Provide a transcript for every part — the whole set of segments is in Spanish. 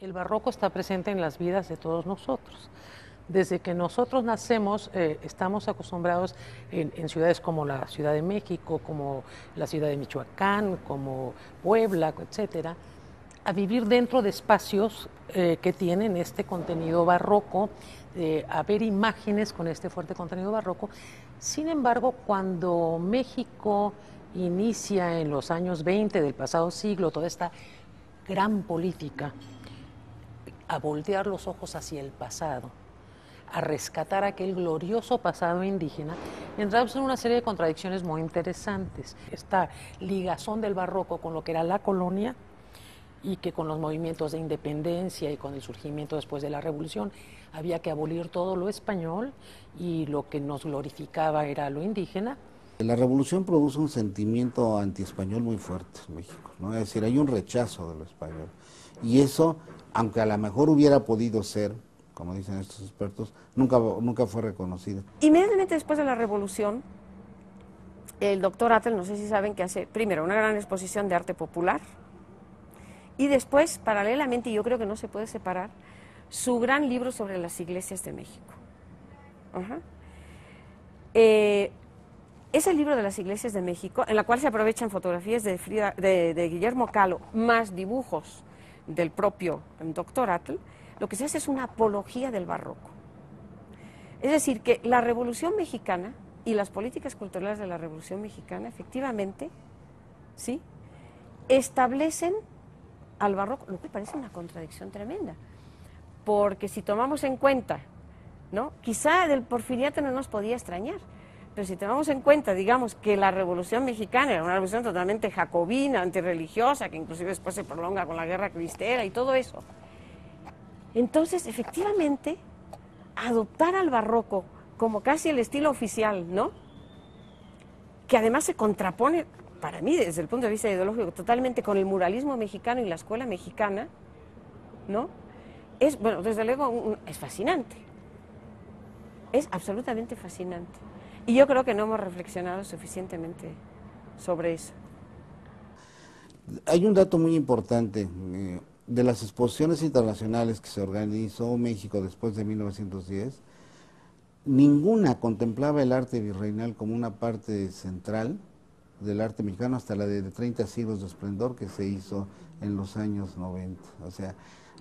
El barroco está presente en las vidas de todos nosotros. Desde que nosotros nacemos, eh, estamos acostumbrados en, ciudades como la Ciudad de México, como la ciudad de Michoacán, como Puebla, etcétera, a vivir dentro de espacios eh, que tienen este contenido barroco, a ver imágenes con este fuerte contenido barroco. Sin embargo, cuando México inicia en los años 20 del pasado siglo toda esta gran política, a voltear los ojos hacia el pasado, a rescatar aquel glorioso pasado indígena, entramos en una serie de contradicciones muy interesantes. Esta ligazón del barroco con lo que era la colonia y que con los movimientos de independencia y con el surgimiento después de la revolución había que abolir todo lo español y lo que nos glorificaba era lo indígena. La revolución produce un sentimiento antiespañol muy fuerte en México, ¿no? es decir, hay un rechazo de lo español. Y eso aunque a lo mejor hubiera podido ser, como dicen estos expertos, nunca, nunca fue reconocido. Inmediatamente después de la revolución, el doctor Attel, no sé si saben que hace primero una gran exposición de arte popular y después, paralelamente, y yo creo que no se puede separar, su gran libro sobre las iglesias de México. Eh, es el libro de las iglesias de México, en la cual se aprovechan fotografías de, de Guillermo Calo, más dibujos del propio doctor Atl, lo que se hace es una apología del barroco. Es decir, que la Revolución Mexicana y las políticas culturales de la Revolución Mexicana, efectivamente, ¿sí? establecen al barroco, lo que parece una contradicción tremenda. Porque si tomamos en cuenta, ¿no? quizá del porfiriato no nos podía extrañar, pero si tomamos en cuenta, digamos, que la Revolución Mexicana era una revolución totalmente jacobina, antirreligiosa, que inclusive después se prolonga con la guerra cristera y todo eso, entonces, efectivamente, adoptar al barroco como casi el estilo oficial, ¿no? Que además se contrapone, para mí, desde el punto de vista ideológico, totalmente con el muralismo mexicano y la escuela mexicana, ¿no? Es, bueno, desde luego, es fascinante. Es absolutamente fascinante. Y yo creo que no hemos reflexionado suficientemente sobre eso. Hay un dato muy importante. Eh, de las exposiciones internacionales que se organizó México después de 1910, ninguna contemplaba el arte virreinal como una parte central del arte mexicano hasta la de 30 siglos de esplendor que se hizo en los años 90. O sea,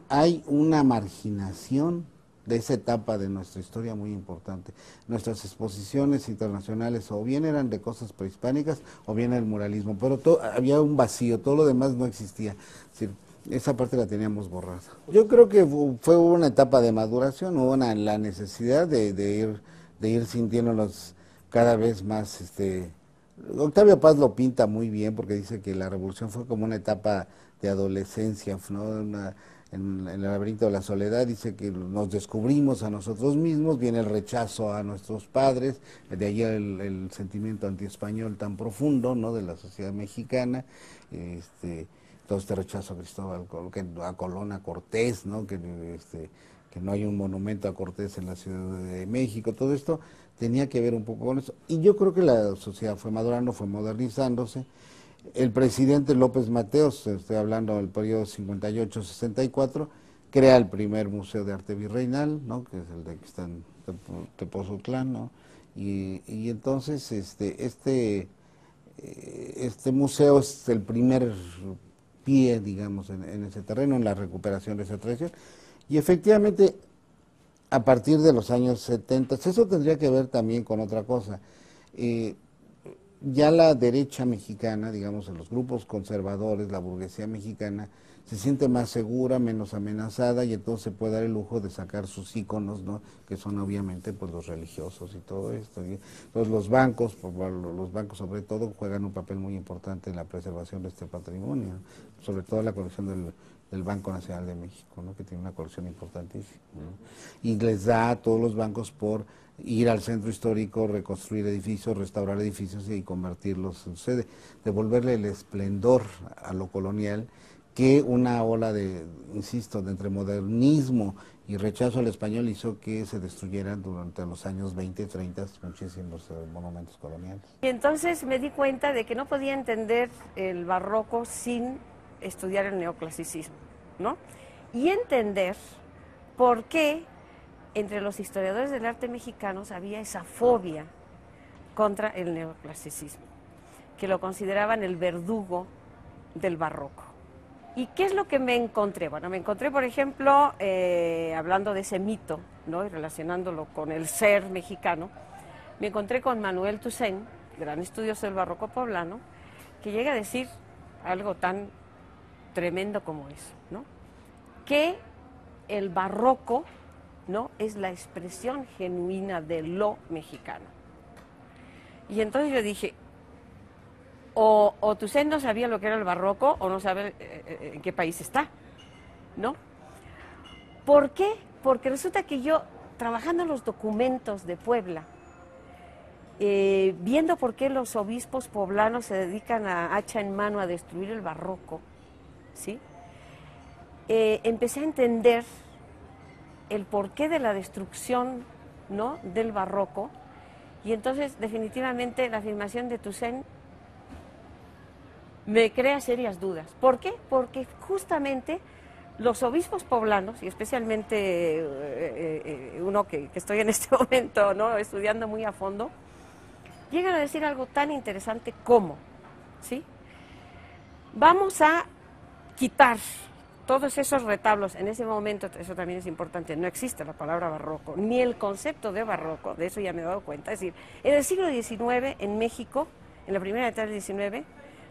hay una marginación de esa etapa de nuestra historia muy importante. Nuestras exposiciones internacionales o bien eran de cosas prehispánicas o bien el muralismo, pero había un vacío, todo lo demás no existía. esa parte la teníamos borrada. Yo creo que fue una etapa de maduración, hubo una, la necesidad de, ir de ir sintiéndonos cada vez más este Octavio Paz lo pinta muy bien porque dice que la revolución fue como una etapa de adolescencia, ¿no? Una, en, el laberinto de la soledad, dice que nos descubrimos a nosotros mismos, viene el rechazo a nuestros padres, de ahí el, sentimiento antiespañol tan profundo ¿no? de la sociedad mexicana, este, todo este rechazo a Cristóbal, a Colón, a Cortés, ¿no? que, este, que no hay un monumento a Cortés en la Ciudad de México, todo esto tenía que ver un poco con eso. Y yo creo que la sociedad fue madurando, fue modernizándose, el presidente López Mateos, estoy hablando del periodo 58-64, crea el primer Museo de Arte Virreinal, ¿no? que es el de que está en Tepozotlán, ¿no? y, entonces este, este, eh, este museo es el primer pie, digamos, en, ese terreno, en la recuperación de esa tradición. Y efectivamente, a partir de los años 70, eso tendría que ver también con otra cosa. Eh, ya la derecha mexicana, digamos, en los grupos conservadores, la burguesía mexicana, se siente más segura, menos amenazada y entonces se puede dar el lujo de sacar sus íconos, ¿no? que son obviamente pues los religiosos y todo esto. Entonces los bancos, los bancos sobre todo, juegan un papel muy importante en la preservación de este patrimonio, sobre todo la colección del, del Banco Nacional de México, ¿no? que tiene una colección importantísima. Y les da a todos los bancos por ir al centro histórico, reconstruir edificios, restaurar edificios y convertirlos en sede, devolverle el esplendor a lo colonial que una ola de, insisto, de entre modernismo y rechazo al español hizo que se destruyeran durante los años 20 y 30 muchísimos eh, monumentos coloniales. Y entonces me di cuenta de que no podía entender el barroco sin estudiar el neoclasicismo, ¿no? y entender por qué entre los historiadores del arte mexicanos había esa fobia contra el neoclasicismo, que lo consideraban el verdugo del barroco. ¿Y qué es lo que me encontré? Bueno, me encontré, por ejemplo, eh, hablando de ese mito, ¿no? y relacionándolo con el ser mexicano, me encontré con Manuel Toussaint, gran estudioso del barroco poblano, que llega a decir algo tan tremendo como eso, ¿no? que el barroco ¿no? es la expresión genuina de lo mexicano. Y entonces yo dije, o, o no sabía lo que era el barroco o no sabe eh, eh, en qué país está, ¿no? ¿Por qué? Porque resulta que yo, trabajando en los documentos de Puebla, eh, viendo por qué los obispos poblanos se dedican a hacha en mano a destruir el barroco, ¿sí? empecé a entender el porqué de la destrucción ¿no? del barroco y entonces definitivamente la afirmación de Toussaint me crea serias dudas. ¿Por qué? Porque justamente los obispos poblanos, y especialmente eh, eh, uno que, que, estoy en este momento ¿no? estudiando muy a fondo, llegan a decir algo tan interesante como, ¿sí? Vamos a quitar todos esos retablos, en ese momento, eso también es importante, no existe la palabra barroco, ni el concepto de barroco, de eso ya me he dado cuenta. Es decir, en el siglo XIX, en México, en la primera mitad del XIX,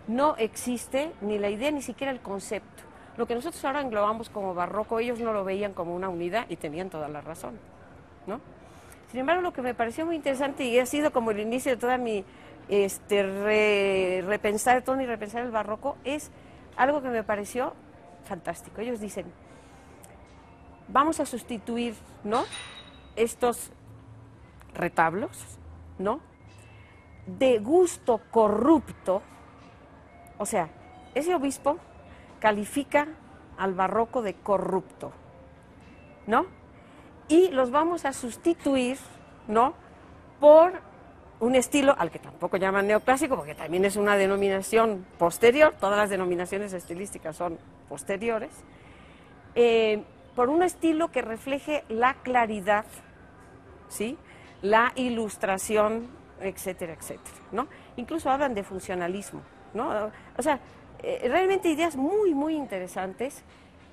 no existe ni la idea ni siquiera el concepto. Lo que nosotros ahora englobamos como barroco, ellos no lo veían como una unidad y tenían toda la razón. ¿no? Sin embargo, lo que me pareció muy interesante y ha sido como el inicio de toda mi este, repensar, todo mi repensar el barroco, es algo que me pareció fantástico. Ellos dicen, vamos a sustituir, ¿no? Estos retablos, ¿no? De gusto corrupto, o sea, ese obispo califica al barroco de corrupto, ¿no? Y los vamos a sustituir, ¿no? Por un estilo al que tampoco llaman neoclásico, porque también es una denominación posterior, todas las denominaciones estilísticas son posteriores, eh, por un estilo que refleje la claridad, ¿sí? la ilustración, etcétera, etcétera. ¿no? Incluso hablan de funcionalismo. ¿no? O sea, eh, realmente ideas muy, muy interesantes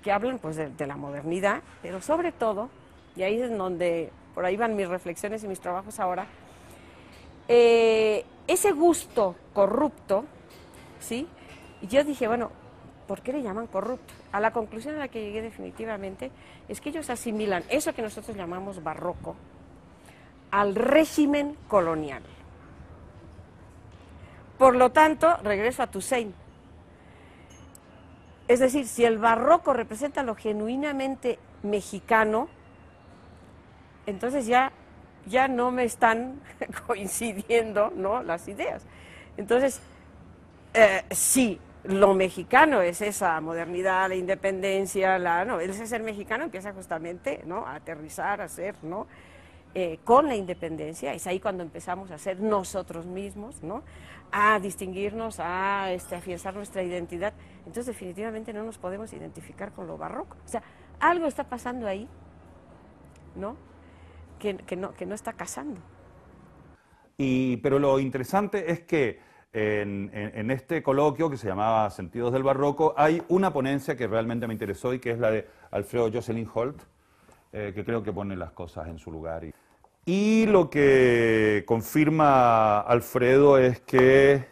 que hablan pues, de, la modernidad, pero sobre todo, y ahí es donde, por ahí van mis reflexiones y mis trabajos ahora, eh, ese gusto corrupto, ¿sí? Y yo dije, bueno, ¿por qué le llaman corrupto? A la conclusión a la que llegué definitivamente es que ellos asimilan eso que nosotros llamamos barroco al régimen colonial. Por lo tanto, regreso a Toussaint. Es decir, si el barroco representa lo genuinamente mexicano, entonces ya ya no me están coincidiendo ¿no? las ideas. Entonces, eh, sí, lo mexicano es esa modernidad, la independencia, la, no, ese ser mexicano empieza justamente ¿no? a aterrizar, a ser, ¿no? Eh, con la independencia, es ahí cuando empezamos a ser nosotros mismos, ¿no? a distinguirnos, a este, afianzar nuestra identidad. Entonces definitivamente no nos podemos identificar con lo barroco. O sea, algo está pasando ahí, ¿no? que, no, que no está casando. Y, pero lo interesante es que en, este coloquio que se llamaba Sentidos del Barroco hay una ponencia que realmente me interesó y que es la de Alfredo Jocelyn Holt, eh, que creo que pone las cosas en su lugar. Y, lo que confirma Alfredo es que eh,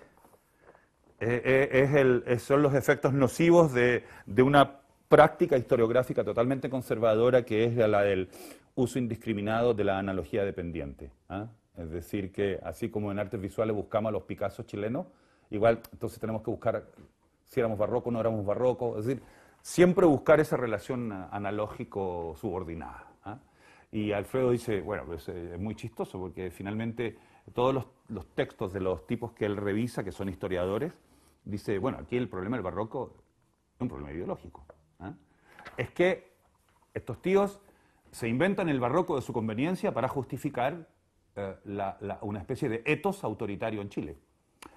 eh, es el, son los efectos nocivos de, de una práctica historiográfica totalmente conservadora que es la del uso indiscriminado de la analogía dependiente. ¿ah? Es decir, que así como en artes visuales buscamos a los Picasso chilenos, igual entonces tenemos que buscar si éramos barroco o no éramos barroco, es decir, siempre buscar esa relación analógico subordinada. ¿ah? Y Alfredo dice, bueno, pues, eh, es muy chistoso porque finalmente todos los, los, textos de los tipos que él revisa, que son historiadores, dice, bueno, aquí el problema del barroco es un problema ideológico. ¿ah? Es que estos tíos se inventan el barroco de su conveniencia para justificar eh, una especie de etos autoritario en Chile,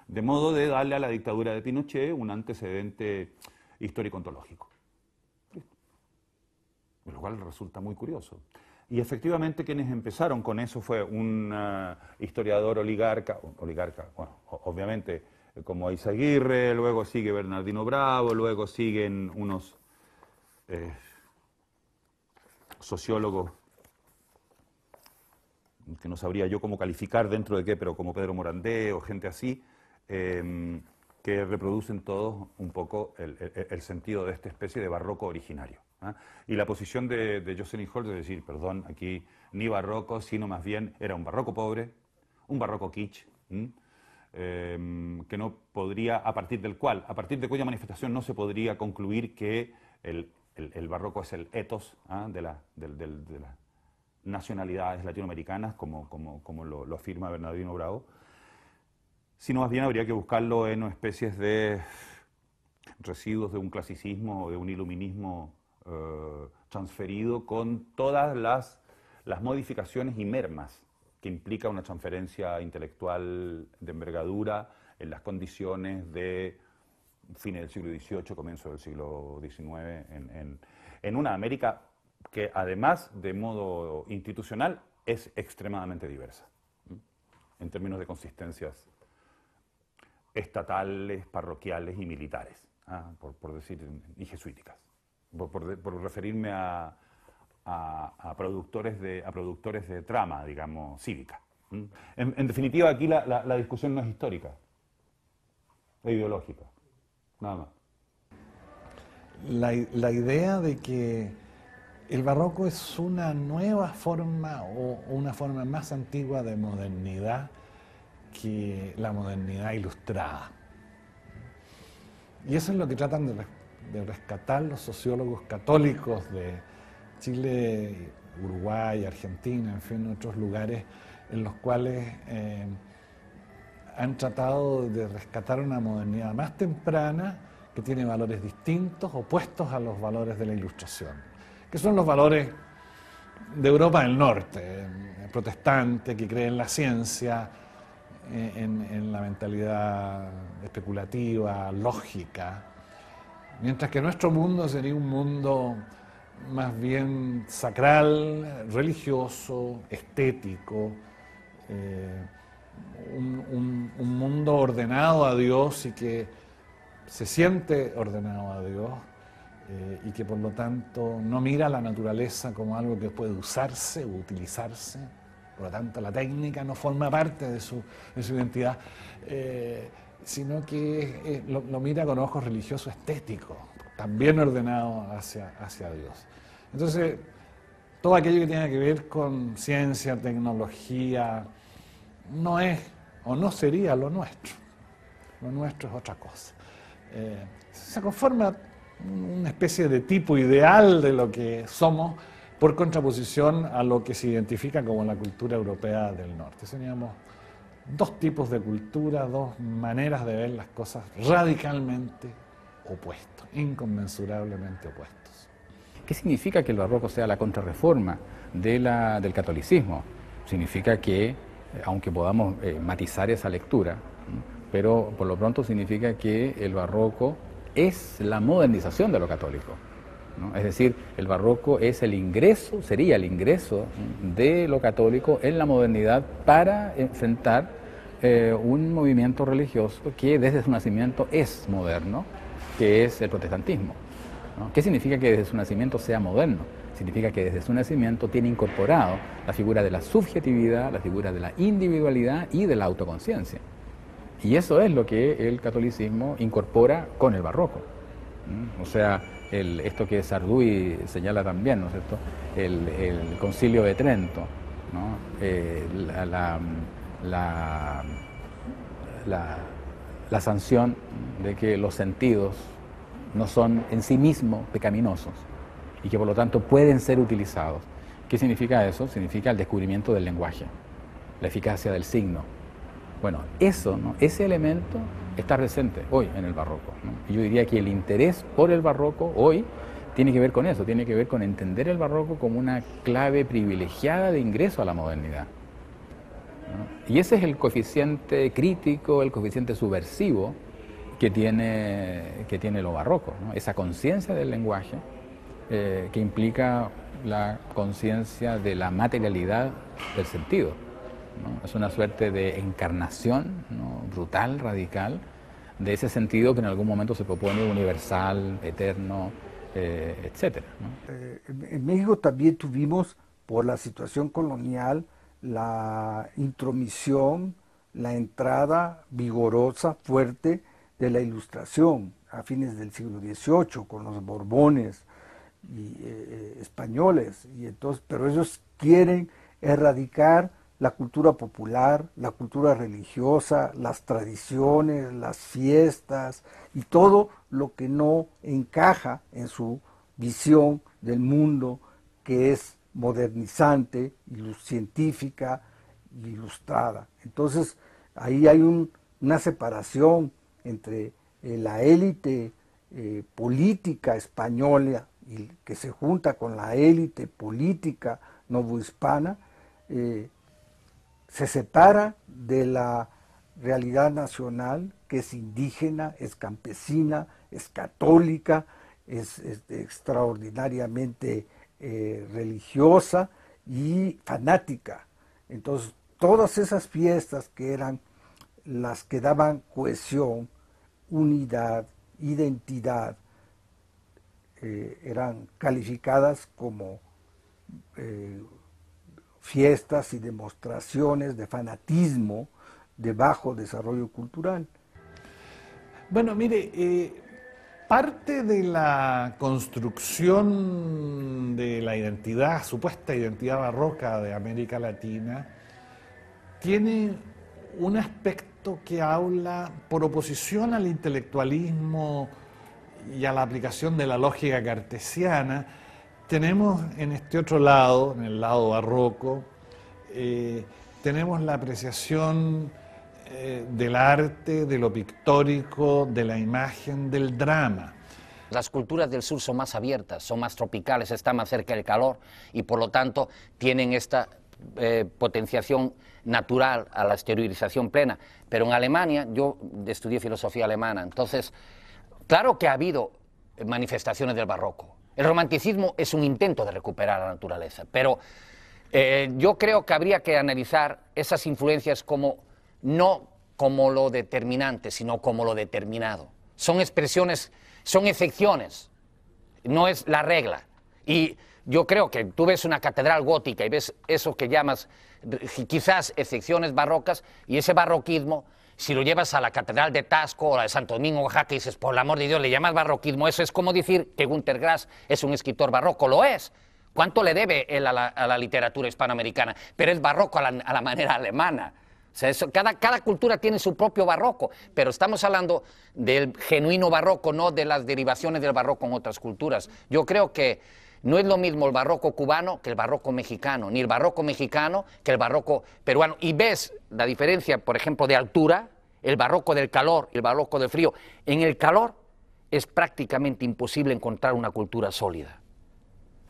de modo de darle a la dictadura de Pinochet un antecedente histórico-ontológico. lo cual resulta muy curioso. Y efectivamente quienes empezaron con eso fue un uh, historiador oligarca, oligarca, bueno, obviamente como Aizaguirre, luego sigue Bernardino Bravo, luego siguen unos eh, sociólogos que no sabría yo cómo calificar dentro de qué, pero como Pedro Morandé o gente así, em, que reproducen todos un poco el, sentido de esta especie de barroco originario. ¿ah? Y la posición de, Jocelyn Holt es decir, perdón, aquí ni barroco, sino más bien era un barroco pobre, un barroco kitsch, em, que no podría, a partir del cual, a partir de cuya manifestación no se podría concluir que el, barroco es el ethos ¿ah? de, la, de la nacionalidades latinoamericanas, como, como, lo, afirma Bernardino Bravo, sino más bien habría que buscarlo en especies de residuos de un clasicismo o de un iluminismo eh, transferido con todas las, las modificaciones y mermas que implica una transferencia intelectual de envergadura en las condiciones de fines del siglo XVIII, comienzo del siglo XIX, en, en una América que además de modo institucional es extremadamente diversa en términos de consistencias estatales, parroquiales y militares, ¿ah? por, decir, y jesuíticas, por, referirme a, productores de, a productores de trama, digamos, cívica. En, definitiva, aquí la, discusión no es histórica, es ideológica, nada más. la idea de que el barroco es una nueva forma o una forma más antigua de modernidad que la modernidad ilustrada. Y eso es lo que tratan de, rescatar los sociólogos católicos de Chile, Uruguay, Argentina, en fin, otros lugares en los cuales eh, han tratado de rescatar una modernidad más temprana que tiene valores distintos, opuestos a los valores de la ilustración que son los valores de Europa del Norte, eh, protestante, que cree en la ciencia, eh, en, la mentalidad especulativa, lógica, mientras que nuestro mundo sería un mundo más bien sacral, religioso, estético, eh, un, mundo ordenado a Dios y que se siente ordenado a Dios eh, y que por lo tanto no mira la naturaleza como algo que puede usarse o utilizarse, por lo tanto la técnica no forma parte de su, identidad, eh, sino que eh, lo, mira con ojos religiosos estéticos, también ordenado hacia, hacia Dios. Entonces, todo aquello que tenga que ver con ciencia, tecnología, no es o no sería lo nuestro. Lo nuestro es otra cosa. se conforma una especie de tipo ideal de lo que somos por contraposición a lo que se identifica como la cultura europea del norte. Teníamos dos tipos de cultura, dos maneras de ver las cosas radicalmente opuestos, inconmensurablemente opuestos. ¿Qué significa que el barroco sea la contrarreforma de la, del catolicismo? Significa que, eh, aunque podamos eh, matizar esa lectura, pero por lo pronto significa que el barroco es la modernización de lo católico. Es decir, el barroco es el ingreso, sería el ingreso de lo católico en la modernidad para enfrentar eh, un movimiento religioso que desde su nacimiento es moderno, que es el protestantismo. ¿Qué significa que desde su nacimiento sea moderno? Significa que desde su nacimiento tiene incorporado la figura de la subjetividad, la figura de la individualidad y de la autoconciencia. Y eso es lo que el catolicismo incorpora con el barroco. O sea, esto que Sarduy señala también, ¿no es cierto? El, concilio de Trento. Eh, la, la, sanción de que los sentidos no son en sí mismos pecaminosos y que por lo tanto pueden ser utilizados. ¿Qué significa eso? Significa el descubrimiento del lenguaje, la eficacia del signo, bueno, eso, ese elemento está presente hoy en el barroco. Yo diría que el interés por el barroco hoy tiene que ver con eso, tiene que ver con entender el barroco como una clave privilegiada de ingreso a la modernidad. Y ese es el coeficiente crítico, el coeficiente subversivo que tiene, que tiene lo barroco, esa conciencia del lenguaje eh, que implica la conciencia de la materialidad del sentido. Es una suerte de encarnación brutal, radical, de ese sentido que en algún momento se propone universal, eterno, eh, etc. Eh, en México también tuvimos, por la situación colonial, la intromisión, la entrada vigorosa, fuerte de la ilustración a fines del siglo XVIII con los Borbones y, eh, españoles. Y entonces, pero ellos quieren erradicar la cultura popular, la cultura religiosa, las tradiciones, las fiestas y todo lo que no encaja en su visión del mundo que es modernizante, científica, ilustrada. Entonces, ahí hay una separación entre eh, la élite eh, política española y que se junta con la élite política novohispana, eh, se separa de la realidad nacional que es indígena, es campesina, es católica, es, extraordinariamente eh, religiosa y fanática. Entonces, todas esas fiestas que eran las que daban cohesión, unidad, identidad, eh, eran calificadas como eh, fiestas y demostraciones de fanatismo de bajo desarrollo cultural. Bueno, mire, eh, parte de la construcción de la identidad, supuesta identidad barroca de América Latina, tiene un aspecto que habla por oposición al intelectualismo y a la aplicación de la lógica cartesiana, tenemos en este otro lado, en el lado barroco, eh, tenemos la apreciación eh, del arte, de lo pictórico, de la imagen, del drama. Las culturas del sur son más abiertas, son más tropicales, están más cerca del calor y por lo tanto tienen esta eh, potenciación natural a la exteriorización plena. Pero en Alemania, yo estudié filosofía alemana, entonces, claro que ha habido manifestaciones del barroco, el romanticismo es un intento de recuperar la naturaleza, pero eh, yo creo que habría que analizar esas influencias como no como lo determinante, sino como lo determinado. Son expresiones, son excepciones, no es la regla. Y yo creo que tú ves una catedral gótica y ves eso que llamas quizás excepciones barrocas y ese barroquismo si lo llevas a la Catedral de Tasco o la de Santo Domingo, Oaxaca, y dices, por el amor de Dios, le llamas barroquismo, eso es como decir que Gunter Grass es un escritor barroco, lo es. ¿Cuánto le debe él a la, literatura hispanoamericana? Pero es barroco a la, manera alemana. cada, cada, cultura tiene su propio barroco, pero estamos hablando del genuino barroco, no de las derivaciones del barroco en otras culturas. Yo creo que no es lo mismo el barroco cubano que el barroco mexicano, ni el barroco mexicano que el barroco peruano. Y ves la diferencia, por ejemplo, de altura, el barroco del calor y el barroco del frío. En el calor es prácticamente imposible encontrar una cultura sólida,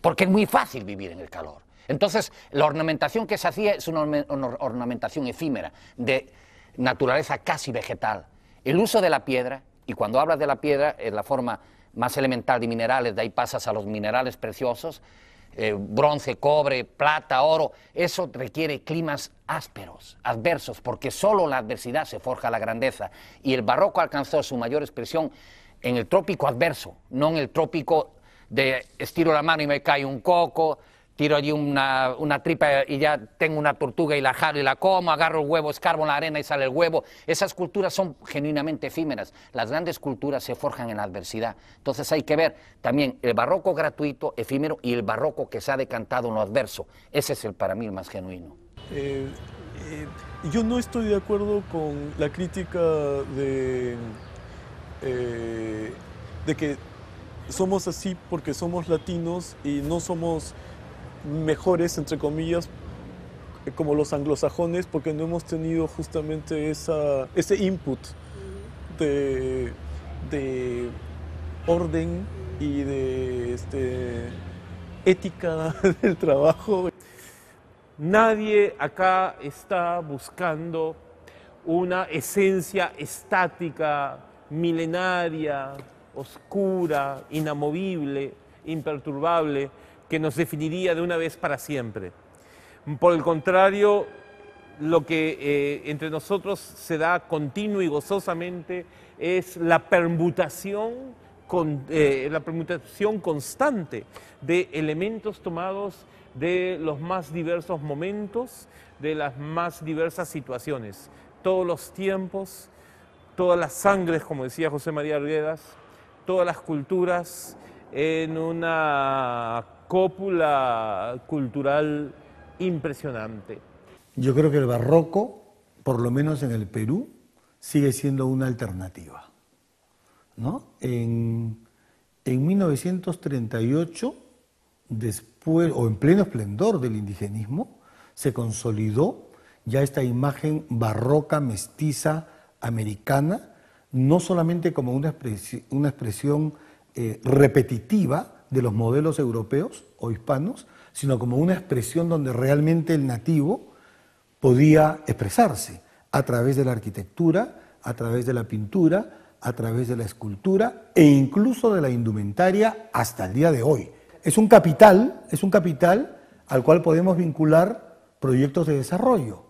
porque es muy fácil vivir en el calor. Entonces, la ornamentación que se hacía es una ornamentación efímera, de naturaleza casi vegetal. El uso de la piedra, y cuando hablas de la piedra, es la forma más elemental de minerales, de ahí pasas a los minerales preciosos, eh, bronce, cobre, plata, oro, eso requiere climas ásperos, adversos, porque solo la adversidad se forja la grandeza. Y el barroco alcanzó su mayor expresión en el trópico adverso, no en el trópico de estiro la mano y me cae un coco, tiro allí una, una, tripa y ya tengo una tortuga y la jalo y la como, agarro el huevo, escarbo la arena y sale el huevo. Esas culturas son genuinamente efímeras. Las grandes culturas se forjan en la adversidad. Entonces hay que ver también el barroco gratuito, efímero, y el barroco que se ha decantado en lo adverso. Ese es el para mí el más genuino. Eh, eh, yo no estoy de acuerdo con la crítica de, eh, de que somos así porque somos latinos y no somos mejores, entre comillas, como los anglosajones, porque no hemos tenido justamente esa, ese input de, orden y de este, ética del trabajo. Nadie acá está buscando una esencia estática, milenaria, oscura, inamovible imperturbable que nos definiría de una vez para siempre. Por el contrario, lo que eh, entre nosotros se da continuo y gozosamente es la permutación, con, eh, la permutación constante de elementos tomados de los más diversos momentos, de las más diversas situaciones, todos los tiempos, todas las sangres, como decía José María Arguedas, todas las culturas en una cópula cultural impresionante. Yo creo que el barroco, por lo menos en el Perú, sigue siendo una alternativa. ¿no? En, en 1938, después, o en pleno esplendor del indigenismo, se consolidó ya esta imagen barroca, mestiza, americana, no solamente como una expresión, eh, repetitiva de los modelos europeos o hispanos, sino como una expresión donde realmente el nativo podía expresarse a través de la arquitectura, a través de la pintura, a través de la escultura e incluso de la indumentaria hasta el día de hoy. Es un capital, es un capital al cual podemos vincular proyectos de desarrollo.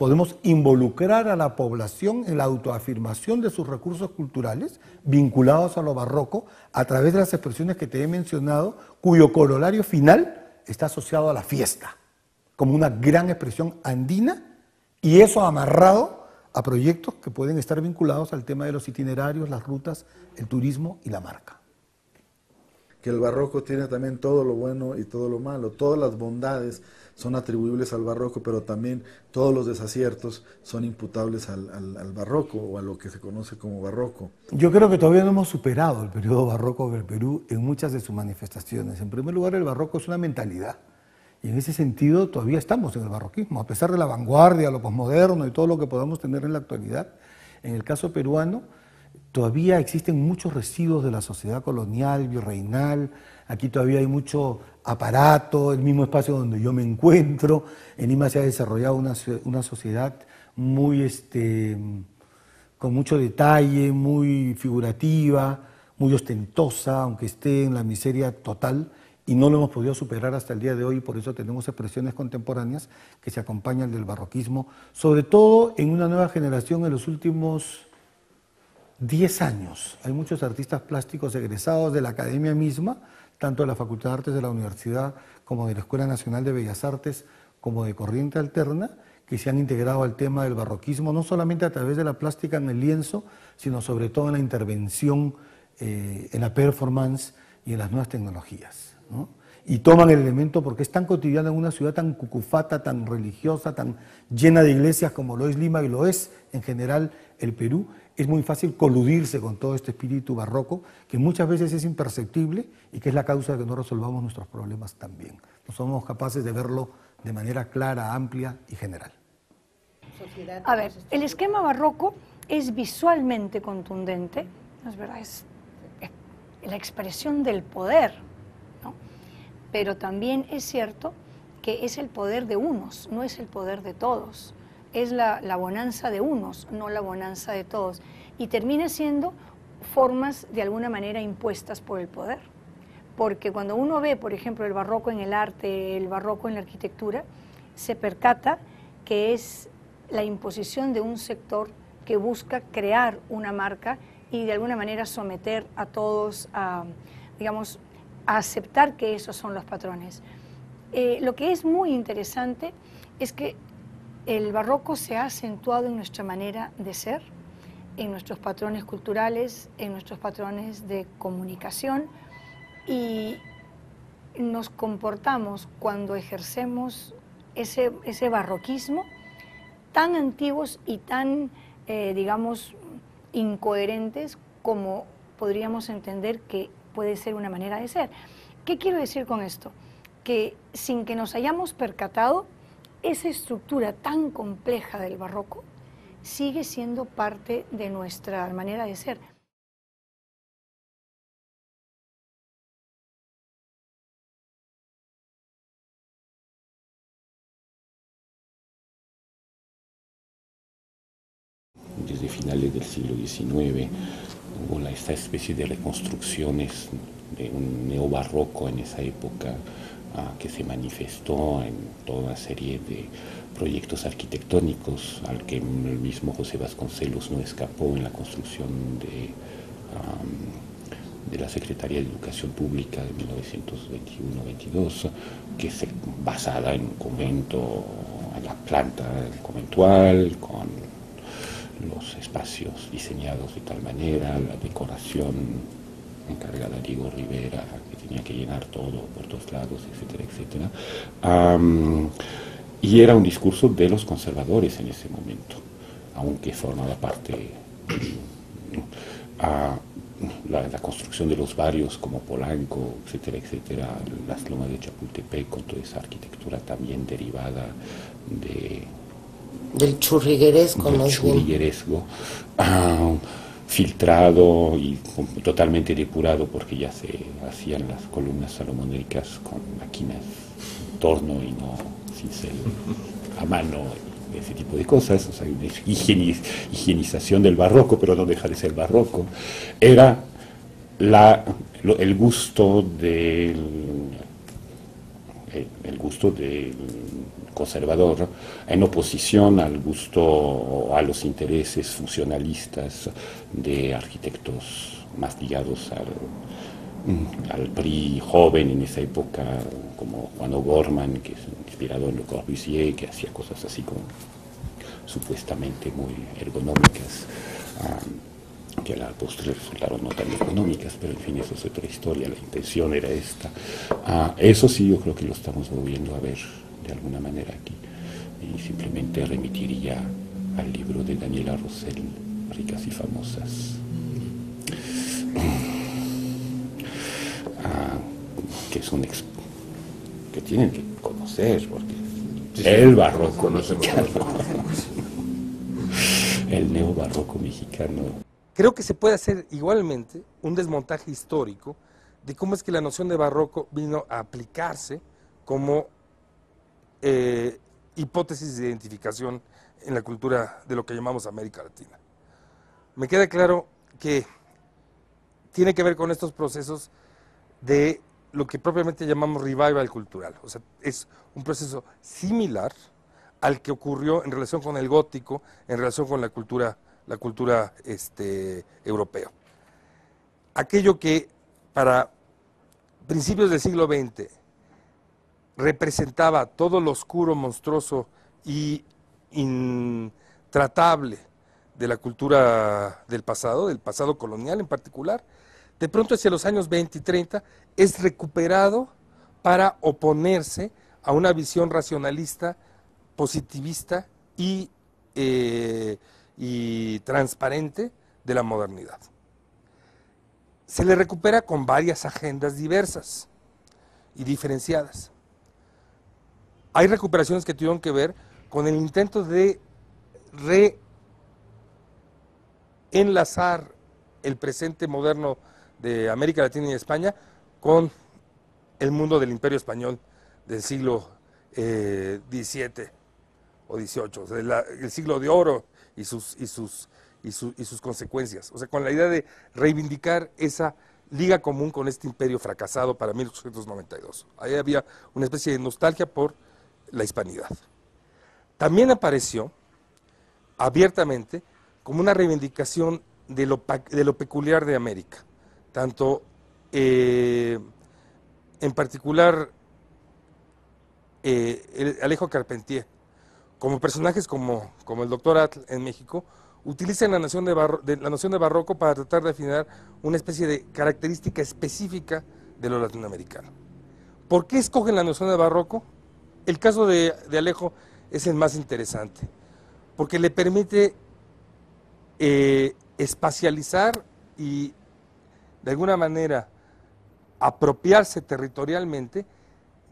Podemos involucrar a la población en la autoafirmación de sus recursos culturales vinculados a lo barroco a través de las expresiones que te he mencionado, cuyo corolario final está asociado a la fiesta, como una gran expresión andina y eso amarrado a proyectos que pueden estar vinculados al tema de los itinerarios, las rutas, el turismo y la marca que el barroco tiene también todo lo bueno y todo lo malo. Todas las bondades son atribuibles al barroco, pero también todos los desaciertos son imputables al, barroco o a lo que se conoce como barroco. Yo creo que todavía no hemos superado el periodo barroco del Perú en muchas de sus manifestaciones. En primer lugar, el barroco es una mentalidad. Y en ese sentido todavía estamos en el barroquismo, a pesar de la vanguardia, lo posmoderno y todo lo que podamos tener en la actualidad. En el caso peruano, todavía existen muchos residuos de la sociedad colonial, virreinal, aquí todavía hay mucho aparato, el mismo espacio donde yo me encuentro, en Lima se ha desarrollado una, una sociedad muy, este, con mucho detalle, muy figurativa, muy ostentosa, aunque esté en la miseria total, y no lo hemos podido superar hasta el día de hoy, por eso tenemos expresiones contemporáneas que se acompañan del barroquismo, sobre todo en una nueva generación en los últimos 10 años. Hay muchos artistas plásticos egresados de la academia misma, tanto de la Facultad de Artes de la Universidad como de la Escuela Nacional de Bellas Artes, como de Corriente Alterna, que se han integrado al tema del barroquismo, no solamente a través de la plástica en el lienzo, sino sobre todo en la intervención, eh, en la performance y en las nuevas tecnologías. Y toman el elemento porque es tan cotidiano en una ciudad tan cucufata, tan religiosa, tan llena de iglesias como lo es Lima y lo es en general el Perú, es muy fácil coludirse con todo este espíritu barroco que muchas veces es imperceptible y que es la causa de que no resolvamos nuestros problemas también. No somos capaces de verlo de manera clara, amplia y general. A ver, el esquema barroco es visualmente contundente, es verdad, es, la expresión del poder, ¿no? pero también es cierto que es el poder de unos, no es el poder de todos es la, bonanza de unos, no la bonanza de todos. Y termina siendo formas de alguna manera impuestas por el poder. Porque cuando uno ve, por ejemplo, el barroco en el arte, el barroco en la arquitectura, se percata que es la imposición de un sector que busca crear una marca y de alguna manera someter a todos a, digamos, a aceptar que esos son los patrones. Eh, lo que es muy interesante es que el barroco se ha acentuado en nuestra manera de ser, en nuestros patrones culturales, en nuestros patrones de comunicación y nos comportamos cuando ejercemos ese, ese barroquismo tan antiguos y tan, eh, digamos, incoherentes como podríamos entender que puede ser una manera de ser. ¿Qué quiero decir con esto? Que sin que nos hayamos percatado, esa estructura tan compleja del barroco sigue siendo parte de nuestra manera de ser. Desde finales del siglo XIX hubo esta especie de reconstrucciones de un neobarroco en esa época que se manifestó en toda una serie de proyectos arquitectónicos al que el mismo José Vasconcelos no escapó en la construcción de, de la Secretaría de Educación Pública de 1921-22, que es basada en un convento, en la planta conventual, con los espacios diseñados de tal manera, la decoración encargada Diego Rivera, que tenía que llenar todo por todos lados, etcétera, etcétera. y era un discurso de los conservadores en ese momento, aunque formaba parte a la, construcción de los barrios como Polanco, etcétera, etcétera, las lomas de Chapultepec con toda esa arquitectura también derivada de del churrigueresco, del churrigueresco, ah, filtrado y totalmente depurado porque ya se hacían las columnas salomónicas con máquinas torno y no cincel a mano ese tipo de cosas, o sea, una higienización del barroco, pero no deja de ser barroco, era la, el gusto del el gusto del conservador en oposición al gusto a los intereses funcionalistas de arquitectos más ligados al, al PRI joven en esa época, como Juan O'Gorman, que es inspirado en Le Corbusier, que hacía cosas así como supuestamente muy ergonómicas, um, que a la postre resultaron no tan ergonómicas, pero en fin, eso es otra historia, la intención era esta. Uh, eso sí yo creo que lo estamos volviendo a ver de alguna manera aquí, y simplemente remitiría al libro de Daniela Rosell, Ricas y Famosas. Que es un que tienen que conocer, porque el barroco mexicano, el neobarroco mexicano. Creo que se puede hacer igualmente un desmontaje histórico de cómo es que la noción de barroco vino a aplicarse como eh, hipótesis de identificación en la cultura de lo que llamamos América Latina. Me queda claro que tiene que ver con estos procesos de lo que propiamente llamamos revival cultural. O sea, es un proceso similar al que ocurrió en relación con el gótico, en relación con la cultura, la cultura este, europea. Aquello que para principios del siglo XX representaba todo lo oscuro, monstruoso y intratable de la cultura del pasado, del pasado colonial en particular, de pronto hacia los años 20 y 30 es recuperado para oponerse a una visión racionalista, positivista y, eh, y transparente de la modernidad. Se le recupera con varias agendas diversas y diferenciadas. Hay recuperaciones que tuvieron que ver con el intento de reenlazar el presente moderno de América Latina y España con el mundo del imperio español del siglo XVII eh, o XVIII, el siglo de oro y sus, y, sus, y, sus consecuencias. O sea, con la idea de reivindicar esa liga común con este imperio fracasado para 1892. Ahí había una especie de nostalgia por la hispanidad. También apareció abiertamente como una reivindicación de lo, de lo peculiar de América tanto eh, en particular eh, Alejo Carpentier, como personajes como, como el doctor Atl en México, utilizan la, noción de, la noción de barroco para tratar de afinar una especie de característica específica de lo latinoamericano. ¿Por qué escogen la noción de barroco? El caso de, Alejo es el más interesante, porque le permite eh, espacializar y de alguna manera apropiarse territorialmente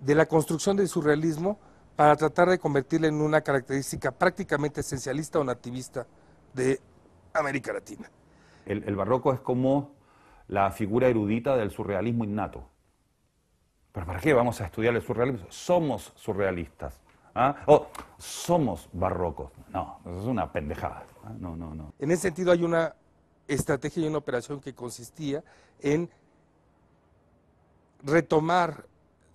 de la construcción del surrealismo para tratar de convertirla en una característica prácticamente esencialista o nativista de América Latina. El, barroco es como la figura erudita del surrealismo innato. ¿Pero para qué vamos a estudiar el surrealismo? Somos surrealistas. ¿ah? O somos barrocos. No, eso es una pendejada. ¿ah? No, no, no. En ese sentido hay una estrategia y una operación que consistía en retomar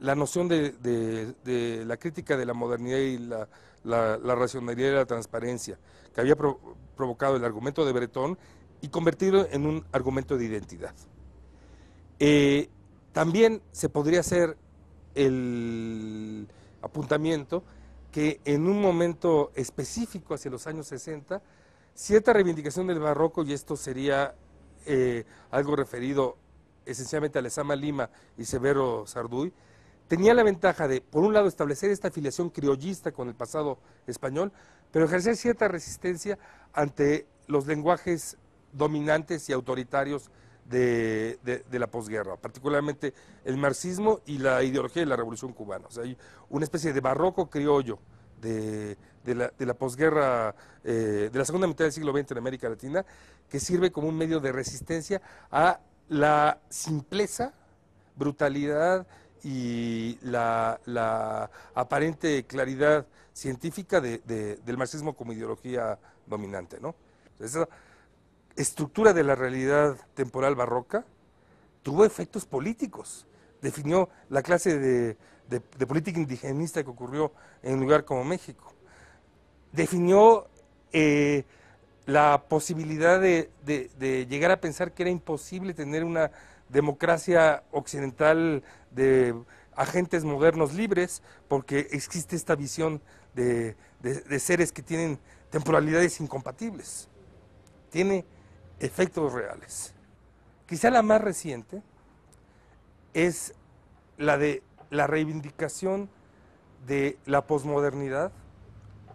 la noción de, la crítica de la modernidad y la, racionalidad y la transparencia que había pro- provocado el argumento de Breton y convertirlo en un argumento de identidad. Eh, también se podría hacer el apuntamiento que en un momento específico, hacia los años 60, cierta reivindicación del barroco, y esto sería eh, algo referido esencialmente a Lezama Lima y Severo Sarduy, tenía la ventaja de, por un lado, establecer esta afiliación criollista con el pasado español, pero ejercer cierta resistencia ante los lenguajes dominantes y autoritarios de, la posguerra, particularmente el marxismo y la ideología de la revolución cubana. O sea, hay una especie de barroco criollo de, de la, de la posguerra, eh, de la segunda mitad del siglo XX en América Latina, que sirve como un medio de resistencia a la simpleza, brutalidad y la, la aparente claridad científica de- de- del marxismo como ideología dominante. ¿no? Esa estructura de la realidad temporal barroca tuvo efectos políticos. Definió la clase de, política indigenista que ocurrió en un lugar como México. Definió eh, la posibilidad de llegar a pensar que era imposible tener una democracia occidental de agentes modernos libres, porque existe esta visión de, de- seres que tienen temporalidades incompatibles. Tiene efectos reales. Quizá la más reciente es la de la reivindicación de la posmodernidad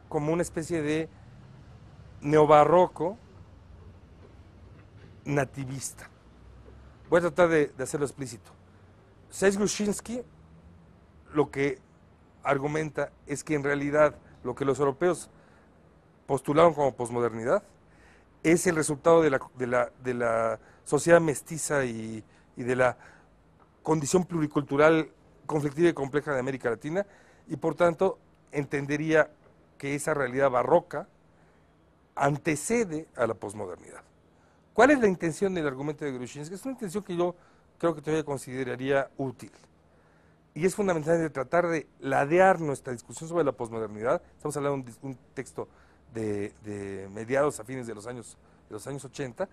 como una especie de neobarroco nativista. Voy a tratar de, de hacerlo explícito. Seix Grushinsky lo que argumenta es que en realidad lo que los europeos postularon como posmodernidad es el resultado de la, de la- de la sociedad mestiza y, y de la condición pluricultural conflictiva y compleja de América Latina y por tanto entendería que esa realidad barroca antecede a la posmodernidad. ¿Cuál es la intención del argumento de Grushinsky? Es una intención que yo creo que todavía consideraría útil. Y es fundamentalmente tratar de ladear nuestra discusión sobre la posmodernidad. Estamos hablando de un, texto de, de mediados a fines de los años, de los años 80,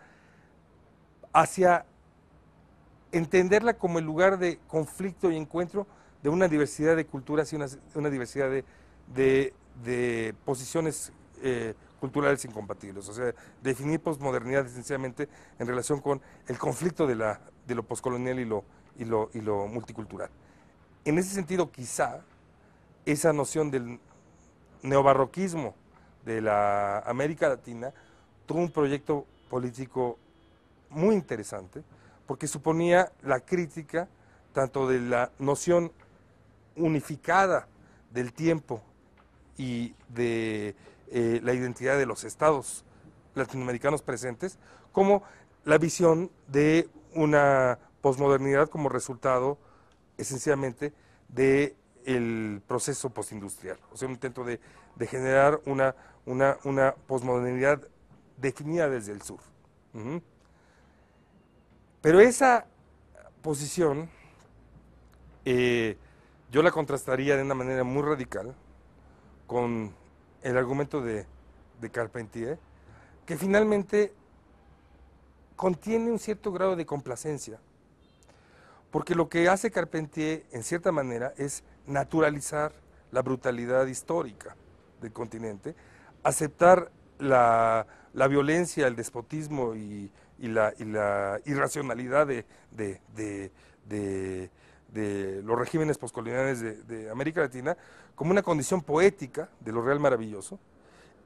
hacia entenderla como el lugar de conflicto y encuentro de una diversidad de culturas y una, diversidad de, de- de posiciones eh, culturales incompatibles. O sea, definir posmodernidad esencialmente en relación con el conflicto de, la, de lo poscolonial y lo, y, lo, y lo multicultural. En ese sentido, quizá esa noción del neobarroquismo de la América Latina tuvo un proyecto político muy interesante porque suponía la crítica tanto de la noción unificada del tiempo y de eh, la identidad de los estados latinoamericanos presentes, como la visión de una posmodernidad como resultado esencialmente de el proceso postindustrial, o sea, un intento de, generar una, una, una posmodernidad definida desde el sur. Pero esa posición eh, yo la contrastaría de una manera muy radical con el argumento de, de Carpentier, que finalmente contiene un cierto grado de complacencia, porque lo que hace Carpentier, en cierta manera, es naturalizar la brutalidad histórica del continente, aceptar la, la violencia, el despotismo y, la, irracionalidad de- de- los regímenes postcoloniales de, América Latina como una condición poética de lo real maravilloso.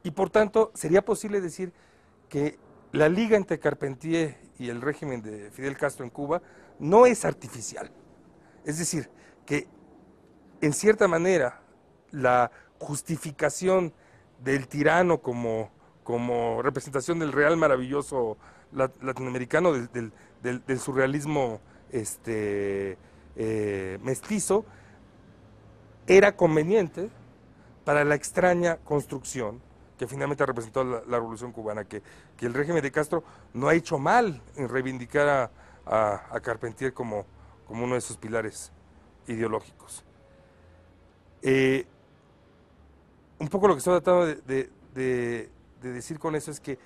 Y por tanto, sería posible decir que la liga entre Carpentier y el régimen de Fidel Castro en Cuba no es artificial. Es decir, que en cierta manera la justificación del tirano como, como representación del real maravilloso lat- latinoamericano, del, del- del- del surrealismo este, eh, mestizo, era conveniente para la extraña construcción que finalmente representó la, la revolución cubana, que, que el régimen de Castro no ha hecho mal en reivindicar a, a- Carpentier como, como uno de sus pilares ideológicos. Eh, un poco lo que estoy tratando de, de, decir con eso es que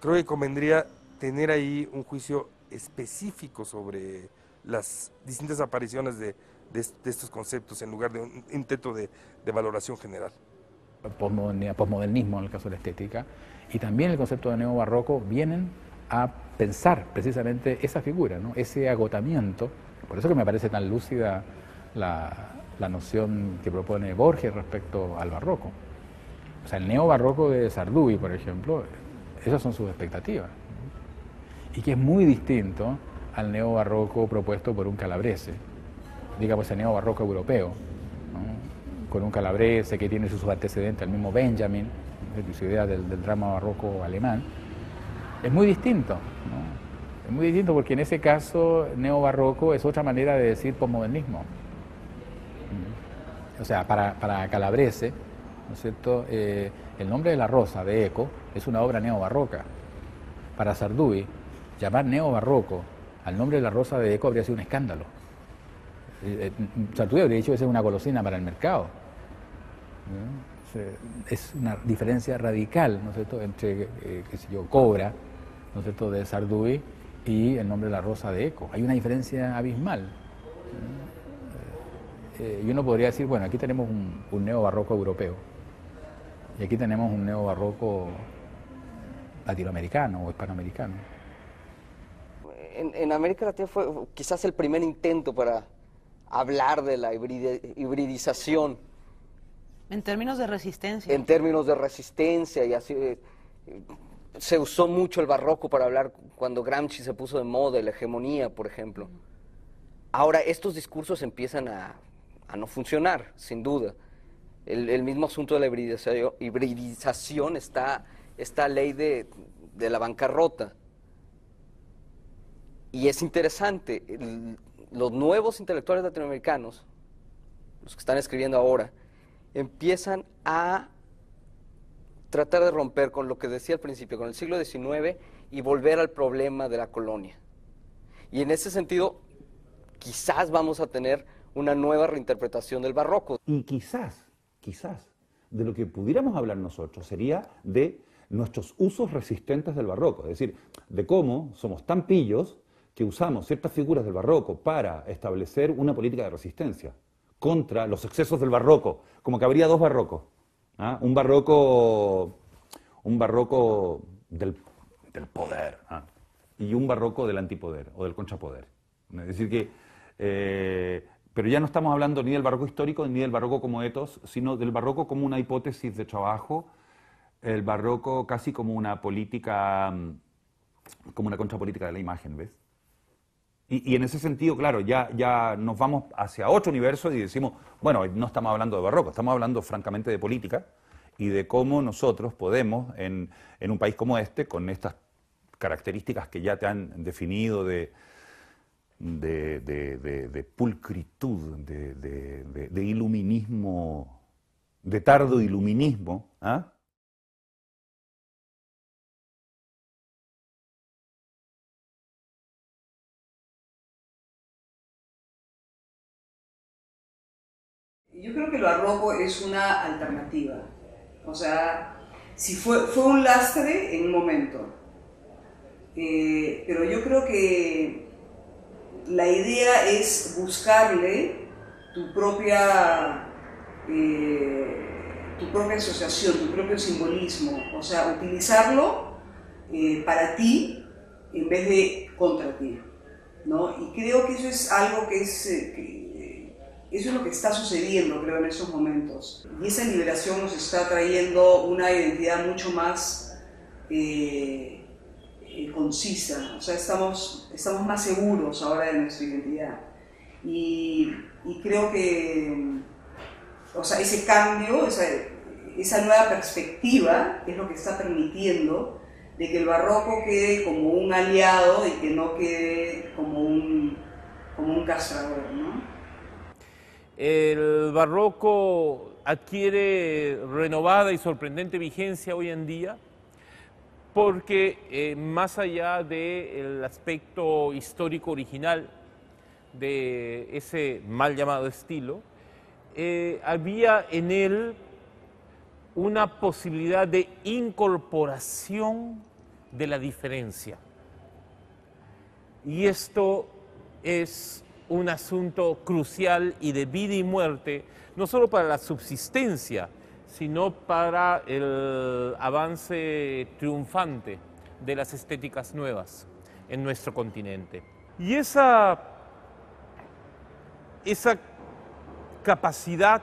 creo que convendría tener ahí un juicio específico sobre las distintas apariciones de, estos conceptos en lugar de un intento de, valoración general. Postmodernismo en el caso de la estética y también el concepto de neobarroco vienen a pensar precisamente esa figura, ¿no? ese agotamiento. Por eso que me parece tan lúcida la, noción que propone Borges respecto al barroco. O sea, el neobarroco de Sarduy, por ejemplo, esas son sus expectativas. Y que es muy distinto al neobarroco propuesto por un calabrese, digamos el neobarroco europeo, con un calabrese que tiene sus antecedentes, el mismo Benjamin, su idea del, drama barroco alemán, es muy distinto. Es muy distinto porque en ese caso neobarroco es otra manera de decir posmodernismo o sea, para, para Calabrese, ¿no es cierto? Eh, el nombre de la rosa de Eco es una obra neobarroca. Para Sarduy, llamar neobarroco al nombre de la rosa de Eco habría sido un escándalo. Eh, eh, Sarduy habría dicho que es una golosina para el mercado. Es una diferencia radical, ¿no es cierto?, entre, qué sé yo, Cobra, ¿no es cierto?, de Sarduy y el nombre de la rosa de Eco. Hay una diferencia abismal. Eh, y uno podría decir, bueno, aquí tenemos un, un neobarroco europeo y aquí tenemos un neobarroco latinoamericano o hispanoamericano. En, América Latina fue quizás el primer intento para hablar de la hibridización. En términos de resistencia. En términos de resistencia y así. Eh, se usó mucho el barroco para hablar cuando Gramsci se puso de moda, la hegemonía, por ejemplo. Ahora estos discursos empiezan a a no funcionar, sin duda. El, mismo asunto de la hibridización, hibridización está esta ley de, la bancarrota. Y es interesante, los nuevos intelectuales latinoamericanos, los que están escribiendo ahora, empiezan a tratar de romper con lo que decía al principio, con el siglo XIX y volver al problema de la colonia. Y en ese sentido, quizás vamos a tener una nueva reinterpretación del barroco. Y quizás, quizás, de lo que pudiéramos hablar nosotros sería de nuestros usos resistentes del barroco, es decir, de cómo somos tan pillos que usamos ciertas figuras del barroco para establecer una política de resistencia contra los excesos del barroco, como que habría dos barrocos, ¿ah? un barroco, un barroco del, poder ¿ah? y un barroco del antipoder o del contrapoder. Es decir, que eh, pero ya no estamos hablando ni del barroco histórico ni del barroco como etos, sino del barroco como una hipótesis de trabajo, el barroco casi como una política, mm, como una contrapolítica de la imagen, ¿ves? Y, en ese sentido, claro, ya, ya nos vamos hacia otro universo y decimos, bueno, no estamos hablando de barroco, estamos hablando francamente de política y de cómo nosotros podemos, en, en un país como este, con estas características que ya te han definido de, de, de, pulcritud, de, iluminismo, de tardo iluminismo. ¿ah? Yo creo que el barroco es una alternativa. O sea, si fue, fue un lastre en un momento. Eh, pero yo creo que la idea es buscarle tu propia, eh, tu propia asociación, tu propio simbolismo, o sea, utilizarlo eh, para ti en vez de contra ti. ¿no? Y creo que eso es algo que es... eso es lo que está sucediendo, creo, en esos momentos. Y esa liberación nos está trayendo una identidad mucho más eh, concisa, o sea, estamos, estamos más seguros ahora de nuestra identidad. Y, creo que, o sea, ese cambio, esa, nueva perspectiva es lo que está permitiendo de que el barroco quede como un aliado y que no quede como un, como un cazador. ¿no? El barroco adquiere renovada y sorprendente vigencia hoy en día porque eh, más allá del aspecto histórico original de ese mal llamado estilo, eh, había en él una posibilidad de incorporación de la diferencia. Y esto es un asunto crucial y de vida y muerte, no solo para la subsistencia, sino para el avance triunfante de las estéticas nuevas en nuestro continente. Y esa, esa capacidad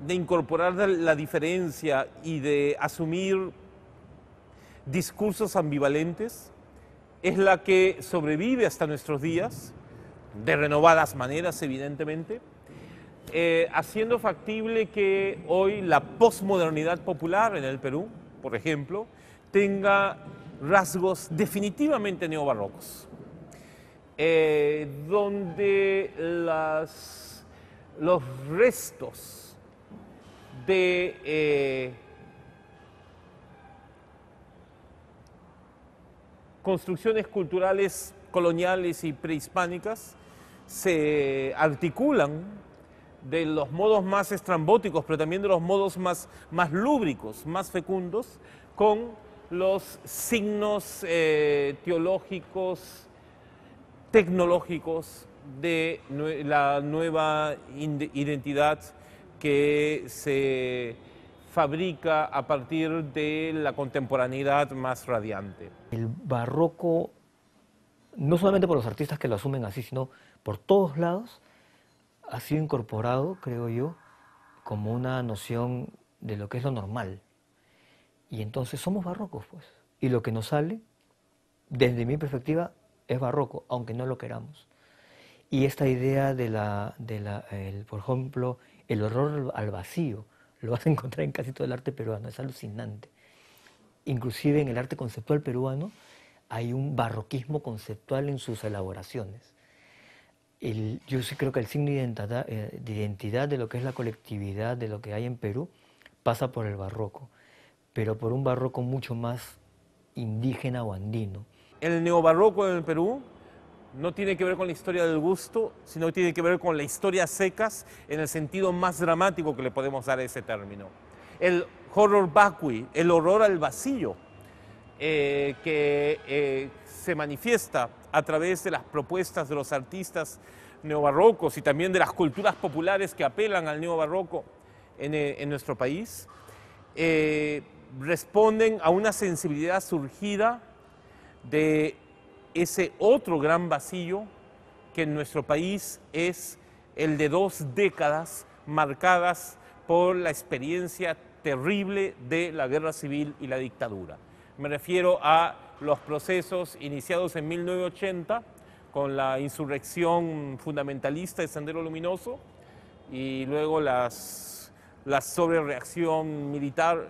de incorporar la diferencia y de asumir discursos ambivalentes es la que sobrevive hasta nuestros días, de renovadas maneras evidentemente, eh, haciendo factible que hoy la posmodernidad popular en el Perú, por ejemplo, tenga rasgos definitivamente neobarrocos, eh, donde las, los restos de eh, construcciones culturales coloniales y prehispánicas se articulan de los modos más estrambóticos, pero también de los modos más, más lúbricos, más fecundos, con los signos eh, teológicos, tecnológicos de la nueva identidad que se fabrica a partir de la contemporaneidad más radiante. El barroco, no solamente por los artistas que lo asumen así, sino por todos lados, ha sido incorporado, creo yo, como una noción de lo que es lo normal. Y entonces somos barrocos, pues. Y lo que nos sale, desde mi perspectiva, es barroco, aunque no lo queramos. Y esta idea de la, de la por ejemplo, el horror al vacío, lo vas a encontrar en casi todo el arte peruano, es alucinante. Inclusive en el arte conceptual peruano hay un barroquismo conceptual en sus elaboraciones yo sí creo que el signo eh, de identidad, de lo que es la colectividad, de lo que hay en Perú, pasa por el barroco, pero por un barroco mucho más indígena o andino. El neobarroco en el Perú no tiene que ver con la historia del gusto, sino tiene que ver con la historia secas en el sentido más dramático que le podemos dar a ese término. El horror vacui, el horror al vacío, eh, que eh, se manifiesta a través de las propuestas de los artistas neobarrocos y también de las culturas populares que apelan al neobarroco en, eh, en nuestro país, eh, responden a una sensibilidad surgida de ese otro gran vacío que en nuestro país es el de dos décadas marcadas por la experiencia terrible de la guerra civil y la dictadura. Me refiero a los procesos iniciados en 1980 con la insurrección fundamentalista de Sendero Luminoso y luego la sobrereacción militar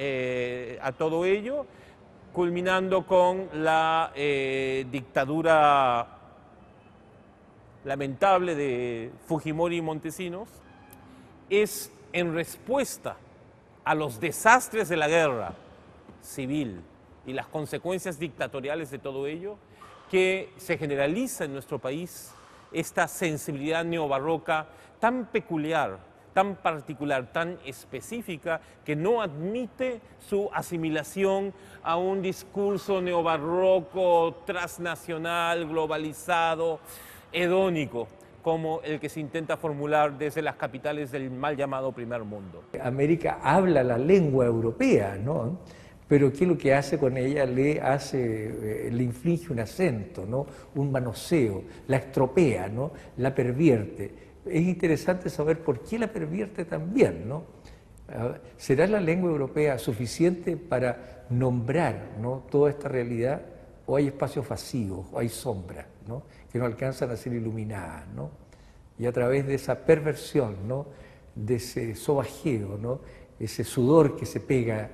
eh, a todo ello, culminando con la eh, dictadura lamentable de Fujimori y Montesinos, es en respuesta a los desastres de la guerra civil, y las consecuencias dictatoriales de todo ello, que se generaliza en nuestro país esta sensibilidad neobarroca tan peculiar, tan particular, tan específica, que no admite su asimilación a un discurso neobarroco, transnacional, globalizado, hedónico, como el que se intenta formular desde las capitales del mal llamado primer mundo. América habla la lengua europea, ¿no? Pero ¿qué es lo que hace con ella? Le, hace, eh, le inflige un acento, ¿no? un manoseo, la estropea, ¿no? la pervierte. Es interesante saber por qué la pervierte también. ¿no? ¿Será la lengua europea suficiente para nombrar ¿no? toda esta realidad? ¿O hay espacios vacíos, o hay sombras ¿no? que no alcanzan a ser iluminadas? ¿no? Y a través de esa perversión, ¿no? de ese sobajeo, ¿no? ese sudor que se pega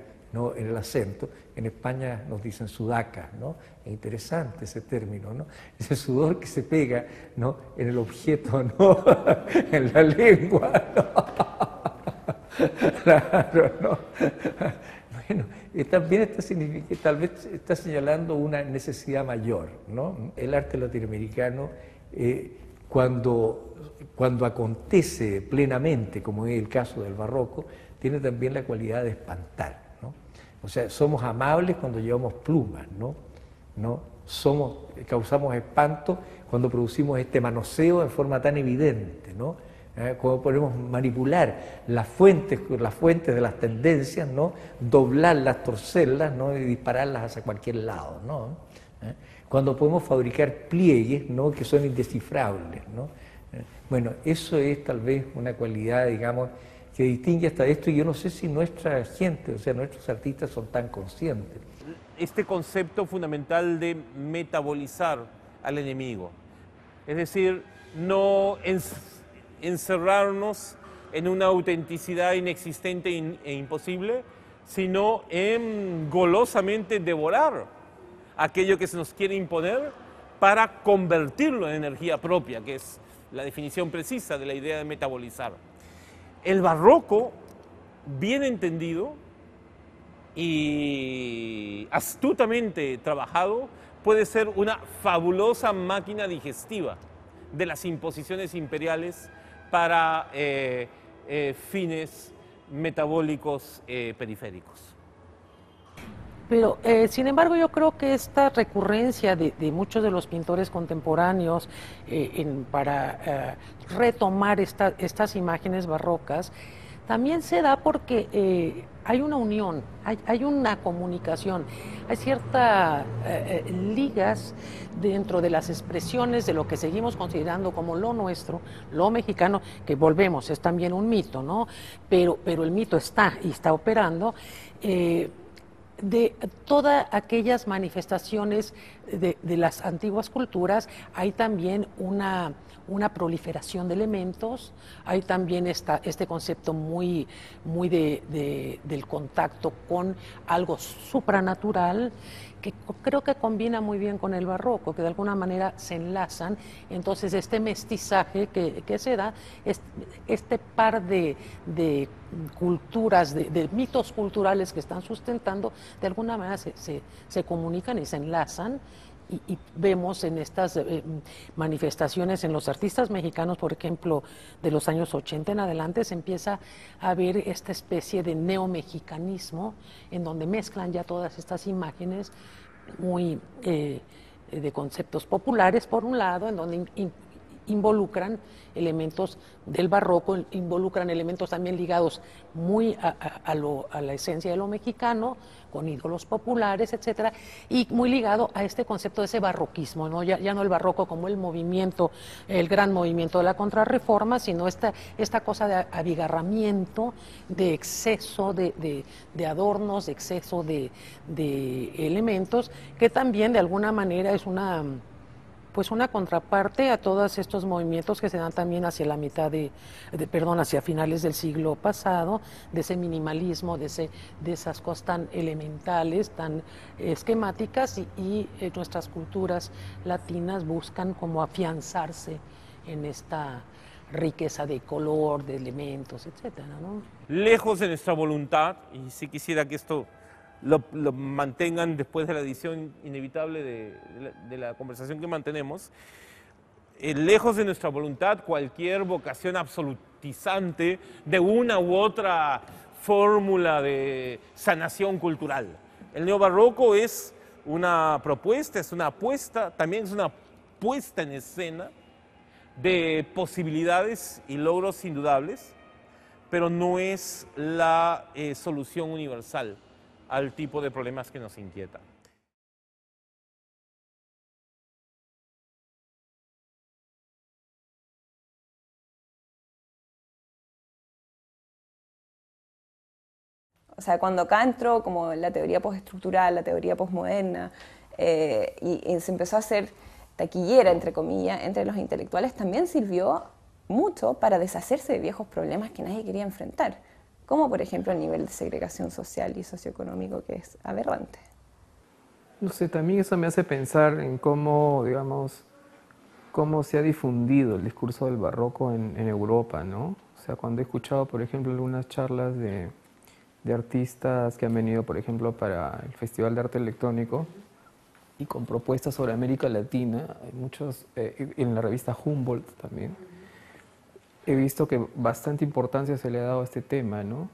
en el acento. En España nos dicen sudaca, ¿no? Es interesante ese término, ¿no? Ese sudor que se pega, ¿no? En el objeto, ¿no? en la lengua, claro, ¿no? Bueno, también está señalando una necesidad mayor, ¿no? El arte latinoamericano eh, cuando, cuando acontece plenamente, como es el caso del barroco, tiene también la cualidad de espantar. O sea, somos amables cuando llevamos plumas, ¿no? ¿No? Somos, causamos espanto cuando producimos este manoseo en forma tan evidente, ¿no? ¿eh? cómo podemos manipular las fuentes, las fuentes de las tendencias, ¿no? doblarlas, torcerlas ¿no? y dispararlas hacia cualquier lado. ¿no? ¿Eh? Cuando podemos fabricar pliegues ¿no? que son indescifrables. ¿no? ¿Eh? Bueno, eso es tal vez una cualidad, digamos, que distingue hasta esto y yo no sé si nuestra gente, o sea, nuestros artistas son tan conscientes. Este concepto fundamental de metabolizar al enemigo, es decir, no encerrarnos en una autenticidad inexistente e imposible, sino en golosamente devorar aquello que se nos quiere imponer para convertirlo en energía propia, que es la definición precisa de la idea de metabolizar. El barroco, bien entendido y astutamente trabajado, puede ser una fabulosa máquina digestiva de las imposiciones imperiales para eh, eh, fines metabólicos eh, periféricos. Pero, sin embargo, yo creo que esta recurrencia de, muchos de los pintores contemporáneos para retomar estas imágenes barrocas también se da porque hay una unión, hay, una comunicación, hay ciertas eh, eh, ligas dentro de las expresiones de lo que seguimos considerando como lo nuestro, lo mexicano, que volvemos, es también un mito, ¿no? Pero, pero el mito está y está operando. De todas aquellas manifestaciones de, las antiguas culturas, hay también una, proliferación de elementos, hay también este concepto muy, muy del contacto con algo supranatural que creo que combina muy bien con el barroco, que de alguna manera se enlazan. Entonces, este mestizaje que, se da, este par de, culturas, de, mitos culturales que están sustentando, de alguna manera se comunican y se enlazan y, vemos en estas eh, manifestaciones en los artistas mexicanos, por ejemplo, de los años 80 en adelante, se empieza a ver esta especie de neomexicanismo en donde mezclan ya todas estas imágenes muy eh, de conceptos populares, por un lado, en donde involucran elementos del barroco, involucran elementos también ligados muy a, la esencia de lo mexicano, con ídolos populares, etcétera, y muy ligado a este concepto de ese barroquismo, ¿no? Ya, no el barroco como el movimiento, el gran movimiento de la contrarreforma, sino esta, esta cosa de abigarramiento, de exceso de, adornos, de exceso de elementos, que también de alguna manera es una pues una contraparte a todos estos movimientos que se dan también hacia la mitad de, perdón, hacia finales del siglo pasado, de ese minimalismo, de, ese, de esas cosas tan elementales, tan esquemáticas y, eh, nuestras culturas latinas buscan como afianzarse en esta riqueza de color, de elementos, etcétera, ¿no? Lejos de nuestra voluntad, y si quisiera que esto lo, mantengan después de la edición inevitable de, la, conversación que mantenemos. Eh, lejos de nuestra voluntad, cualquier vocación absolutizante de una u otra fórmula de sanación cultural. El neobarroco es una propuesta, es una apuesta, también es una puesta en escena de posibilidades y logros indudables, pero no es la eh, solución universal al tipo de problemas que nos inquietan. O sea, cuando acá entró como la teoría postestructural, la teoría postmoderna, eh, y, se empezó a hacer taquillera, entre comillas, entre los intelectuales, también sirvió mucho para deshacerse de viejos problemas que nadie quería enfrentar como por ejemplo el nivel de segregación social y socioeconómico que es aberrante. No sé, también eso me hace pensar en cómo, digamos, cómo se ha difundido el discurso del barroco en, Europa, ¿no? O sea, cuando he escuchado, por ejemplo, algunas charlas de, de, artistas que han venido, por ejemplo, para el Festival de Arte Electrónico, y con propuestas sobre América Latina, hay muchos, eh, en la revista Humboldt también, he visto que bastante importancia se le ha dado a este tema, ¿no?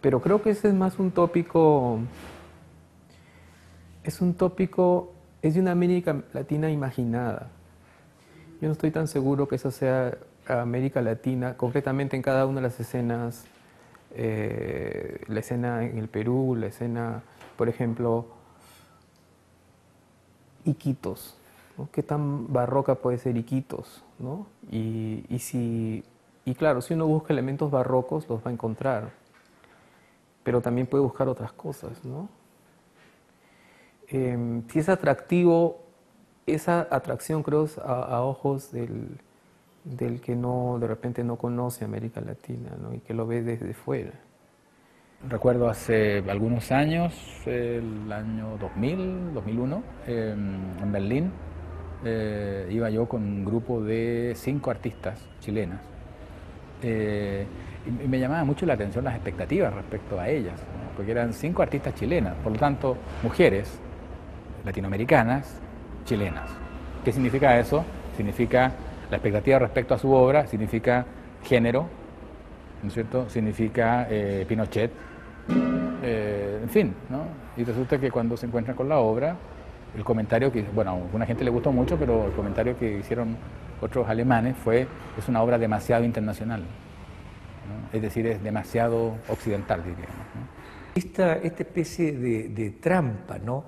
Pero creo que ese es más un tópico, es un tópico, es de una América Latina imaginada. Yo no estoy tan seguro que esa sea América Latina, concretamente en cada una de las escenas, eh, la escena en el Perú, la escena, por ejemplo, Iquitos. ¿Qué tan barroca puede ser Iquitos? ¿no? Y, si, y claro, si uno busca elementos barrocos, los va a encontrar, pero también puede buscar otras cosas, ¿no? Eh, si es atractivo, esa atracción creo a, a ojos del, del, que no, de repente no conoce América Latina ¿no? y que lo ve desde fuera. Recuerdo hace algunos años, el año 2000, 2001, eh, en Berlín, eh, iba yo con un grupo de cinco artistas chilenas. Eh, y me llamaba mucho la atención las expectativas respecto a ellas, ¿no? porque eran cinco artistas chilenas, por lo tanto, mujeres latinoamericanas, chilenas. ¿Qué significa eso? Significa la expectativa respecto a su obra, significa género, ¿no es cierto? Significa eh, Pinochet, eh, en fin, ¿no? Y resulta que cuando se encuentran con la obra, el comentario que, bueno, a una gente le gustó mucho, pero el comentario que hicieron otros alemanes fue, es una obra demasiado internacional, ¿no? es decir, es demasiado occidental, diríamos. ¿no? Esta, esta especie de, de trampa, ¿no?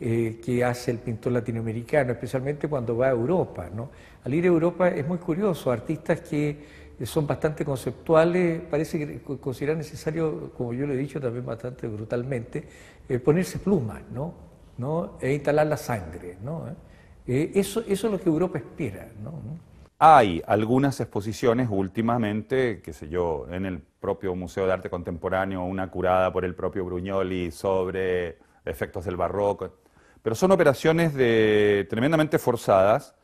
Eh, que hace el pintor latinoamericano, especialmente cuando va a Europa. ¿no? Al ir a Europa es muy curioso, artistas que son bastante conceptuales, parece que consideran necesario, como yo lo he dicho también bastante brutalmente, eh, ponerse plumas ¿no? ¿no? e instalar la sangre. ¿no? Eh, eso, eso es lo que Europa espera. ¿no? Hay algunas exposiciones últimamente, qué sé yo, en el propio Museo de Arte Contemporáneo, una curada por el propio Brugnoli sobre efectos del barroco, pero son operaciones de, tremendamente forzadas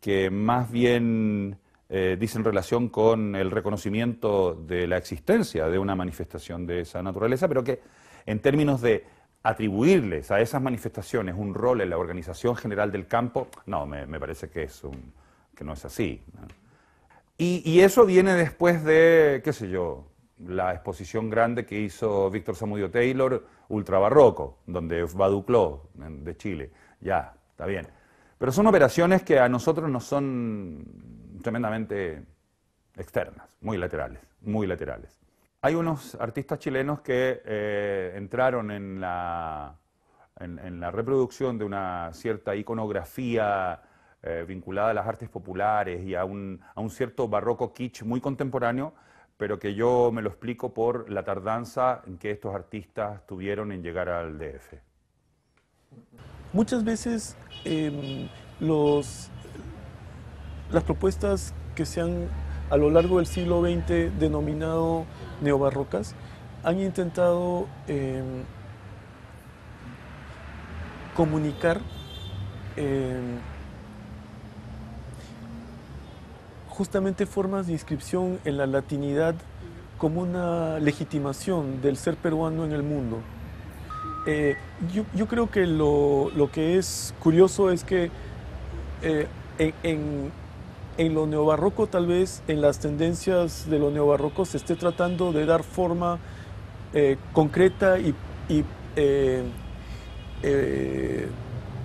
que más bien eh, dicen relación con el reconocimiento de la existencia de una manifestación de esa naturaleza, pero que en términos de atribuirles a esas manifestaciones un rol en la organización general del campo, no, me, me parece que, es un, que no es así. Y, y, eso viene después de, qué sé yo, la exposición grande que hizo Víctor Samudio Taylor, Ultra Barroco, donde va Duclos, de Chile. Ya, está bien. Pero son operaciones que a nosotros nos son tremendamente externas, muy laterales, muy laterales. Hay unos artistas chilenos que eh, entraron en la, en, en reproducción de una cierta iconografía eh, vinculada a las artes populares y a un, a cierto barroco kitsch muy contemporáneo, pero que yo me lo explico por la tardanza en que estos artistas tuvieron en llegar al DF. Muchas veces los, las propuestas que se han a lo largo del siglo XX denominado neobarrocas han intentado eh, comunicar eh, justamente formas de inscripción en la latinidad como una legitimación del ser peruano en el mundo. Eh, yo, creo que lo, que es curioso es que eh, en, en, lo neobarroco, tal vez en las tendencias de lo neobarroco, se esté tratando de dar forma eh, concreta y, y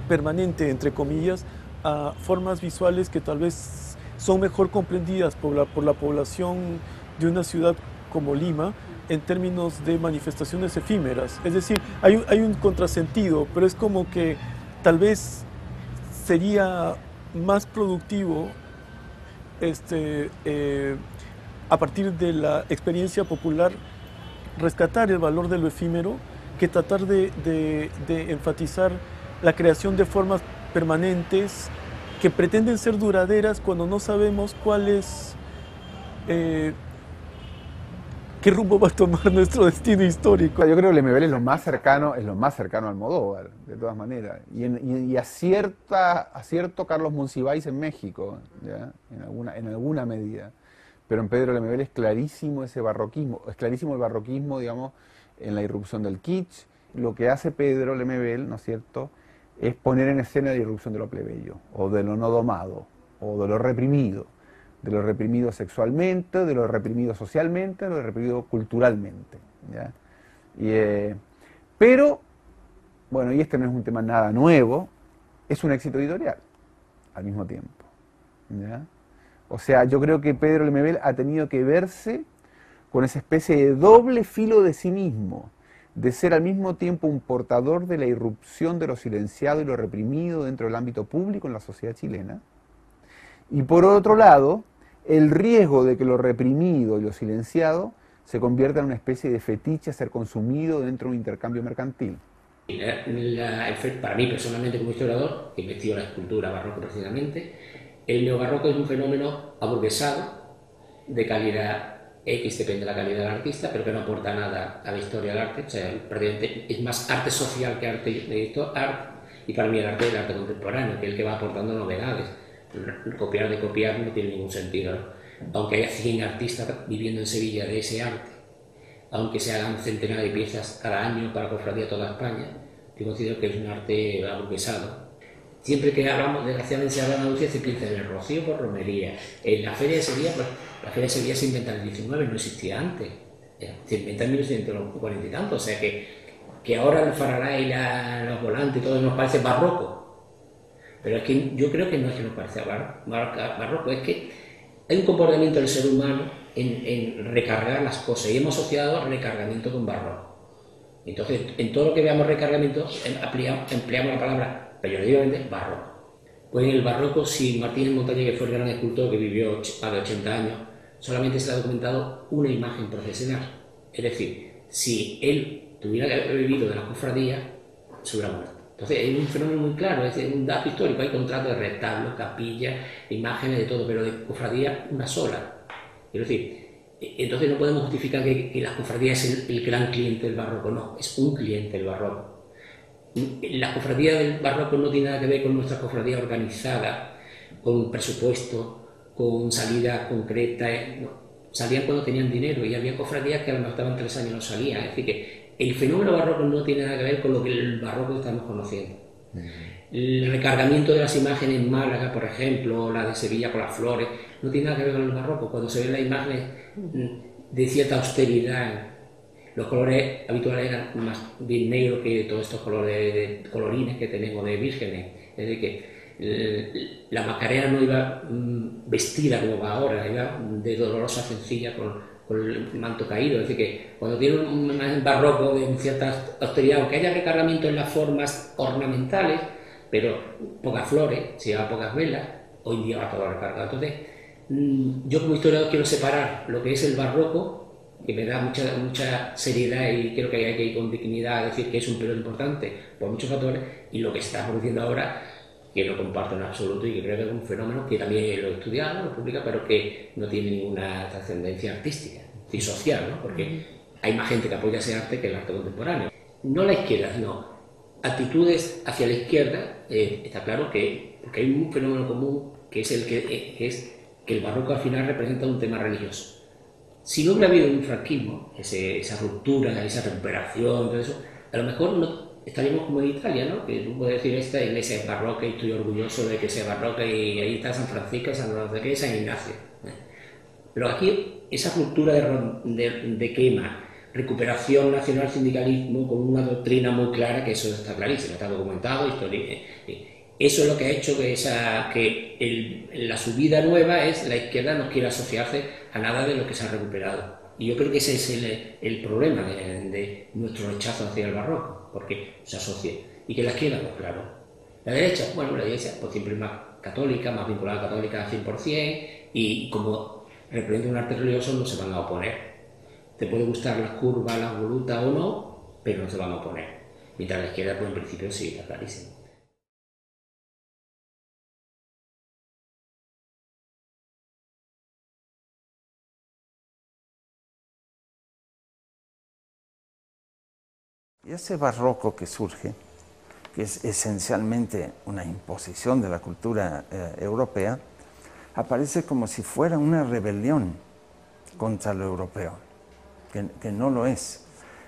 permanente, entre comillas, a formas visuales que tal vez son mejor comprendidas por la, por la población de una ciudad como Lima en términos de manifestaciones efímeras. Es decir, hay hay un contrasentido, pero es como que tal vez sería más productivo este, eh, a partir de la experiencia popular rescatar el valor de lo efímero que tratar de, enfatizar la creación de formas permanentes que pretenden ser duraderas cuando no sabemos cuál es, eh, qué rumbo va a tomar nuestro destino histórico. Yo creo que Lemebel es lo más cercano, es lo más cercano al Almodóvar, de todas maneras. Y, en, y, y acierto Carlos Monsiváis en México. En, alguna, en alguna medida. Pero en Pedro Lemebel es clarísimo ese barroquismo, es clarísimo el barroquismo, digamos, en la irrupción del kitsch. Lo que hace Pedro Lemebel, ¿no es cierto?, es poner en escena la irrupción de lo plebeyo, o de lo no domado, o de lo reprimido, de lo reprimido sexualmente, de lo reprimido socialmente, de lo reprimido culturalmente. eh, pero, bueno, y este no es un tema nada nuevo, es un éxito editorial al mismo tiempo. O sea, yo creo que Pedro Lemebel ha tenido que verse con esa especie de doble filo de sí mismo, de ser al mismo tiempo un portador de la irrupción de lo silenciado y lo reprimido dentro del ámbito público en la sociedad chilena, y por otro lado, el riesgo de que lo reprimido y lo silenciado se convierta en una especie de fetiche a ser consumido dentro de un intercambio mercantil. para mí personalmente como historiador, que investigo la escultura barroca precisamente, el neobarroco es un fenómeno aburguesado, de calidad X, depende de la calidad del artista, pero que no aporta nada a la historia del arte. O sea, es más arte social que arte de arte, y para mí el arte es el arte contemporáneo, que es el que va aportando novedades. Copiar de copiar no tiene ningún sentido. Aunque haya 100 artistas viviendo en Sevilla de ese arte, aunque se hagan centenares de piezas cada año para cofradía toda España, yo considero que es un arte aburguesado Siempre que hablamos, desgraciadamente se habla de Andalucía, se piensa en el Rocío por romería. En la Feria de Sevilla, pues la Feria de Sevilla se inventa en el 19, no existía antes. Se inventa en 1940 y tanto, o sea que, que ahora el faralá y los volantes y todo nos parece barroco. Pero es que yo creo que no es que nos parezca barroco, es que hay un comportamiento del ser humano en, recargar las cosas y hemos asociado recargamiento con barroco. Entonces, en todo lo que veamos recargamiento, empleamos la palabra peyorativamente, barroco. Pues en el barroco, si Martínez Montaña, que fue el gran escultor que vivió más de 80 años, solamente se ha documentado una imagen procesional. Es decir, si él tuviera que haber vivido de la cofradía, se hubiera muerto. Entonces, es un fenómeno muy claro, es un dato histórico. Hay contratos de retablos, capillas, imágenes de todo, pero de cofradía una sola. Es decir, entonces no podemos justificar que, la cofradía es el gran cliente del barroco, no, es un cliente del barroco. La cofradía del barroco no tiene nada que ver con nuestra cofradía organizada, con presupuesto, con salida concreta. Eh, salían cuando tenían dinero y había cofradías que a lo mejor estaban tres años no salían. Es decir, que el fenómeno barroco no tiene nada que ver con lo que el barroco estamos conociendo. El recargamiento de las imágenes en Málaga, por ejemplo, o la de Sevilla con las flores, no tiene nada que ver con el barroco. Cuando se ven las imágenes mm, de cierta austeridad, los colores habituales eran más bien negros que todos estos colores de, colorines que tenemos de vírgenes. Es decir, que la Macarena no iba mm, vestida como va ahora, iba de dolorosa sencilla con, el manto caído. Es decir, que cuando tiene un, barroco de cierta austeridad, aunque haya recargamiento en las formas ornamentales, pero pocas flores, se lleva pocas velas, hoy día va todo recargado. Entonces, mm, yo como historiador quiero separar lo que es el barroco que me da mucha, mucha seriedad y creo que hay que ir con dignidad a decir que es un periodo importante por muchos factores y lo que se está produciendo ahora que no comparto en absoluto y que creo que es un fenómeno que también lo he estudiado, lo publica, pero que no tiene ninguna trascendencia artística y social, ¿no? porque hay más gente que apoya ese arte que el arte contemporáneo. No la izquierda, sino actitudes hacia la izquierda, eh, está claro que porque hay un fenómeno común que es el que, eh, que es que el barroco al final representa un tema religioso si no hubiera habido un franquismo, esa ruptura, esa recuperación, todo eso, a lo mejor no estaríamos como en Italia, ¿no? Que tú puedes decir, esta iglesia es barroca y estoy orgulloso de que sea barroca y ahí está San Francisco, San José, San Ignacio. ¿eh? Pero aquí esa ruptura de, quema, recuperación nacional sindicalismo con una doctrina muy clara, que eso está clarísimo, está documentado, histórico. Eh, eso es lo que ha hecho que, esa, que la subida nueva es la izquierda no quiere asociarse a nada de lo que se ha recuperado. Y yo creo que ese es el, problema de, nuestro rechazo hacia el barroco, porque se asocia. Y que la izquierda, pues claro. La derecha, bueno, la derecha pues siempre es más católica, más vinculada a católica al 100%, y como representa un arte religioso no se van a oponer. Te puede gustar la curva, la voluta o no, pero no se van a oponer. Mientras la izquierda, pues en principio sí, está clarísimo. Ese barroco que surge, que es esencialmente una imposición de la cultura eh, europea, aparece como si fuera una rebelión contra lo europeo, que, no lo es.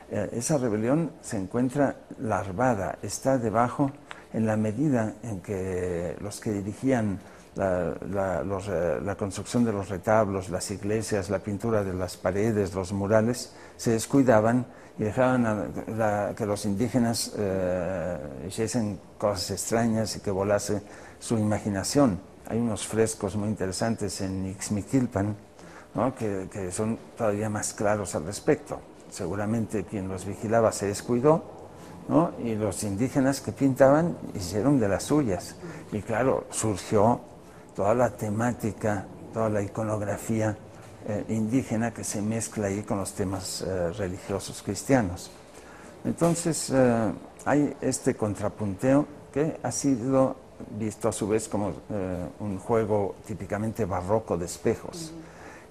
Eh, esa rebelión se encuentra larvada, está debajo en la medida en que los que dirigían la, eh, la, construcción de los retablos, las iglesias, la pintura de las paredes, los murales, se descuidaban y dejaban a, que los indígenas eh, hiciesen cosas extrañas y que volase su imaginación. Hay unos frescos muy interesantes en Ixmiquilpan que, son todavía más claros al respecto. Seguramente quien los vigilaba se descuidó y los indígenas que pintaban hicieron de las suyas. Y claro, surgió toda la temática, toda la iconografía eh, indígena que se mezcla ahí con los temas eh, religiosos cristianos. Entonces eh, hay este contrapunteo que ha sido visto a su vez como un juego típicamente barroco de espejos.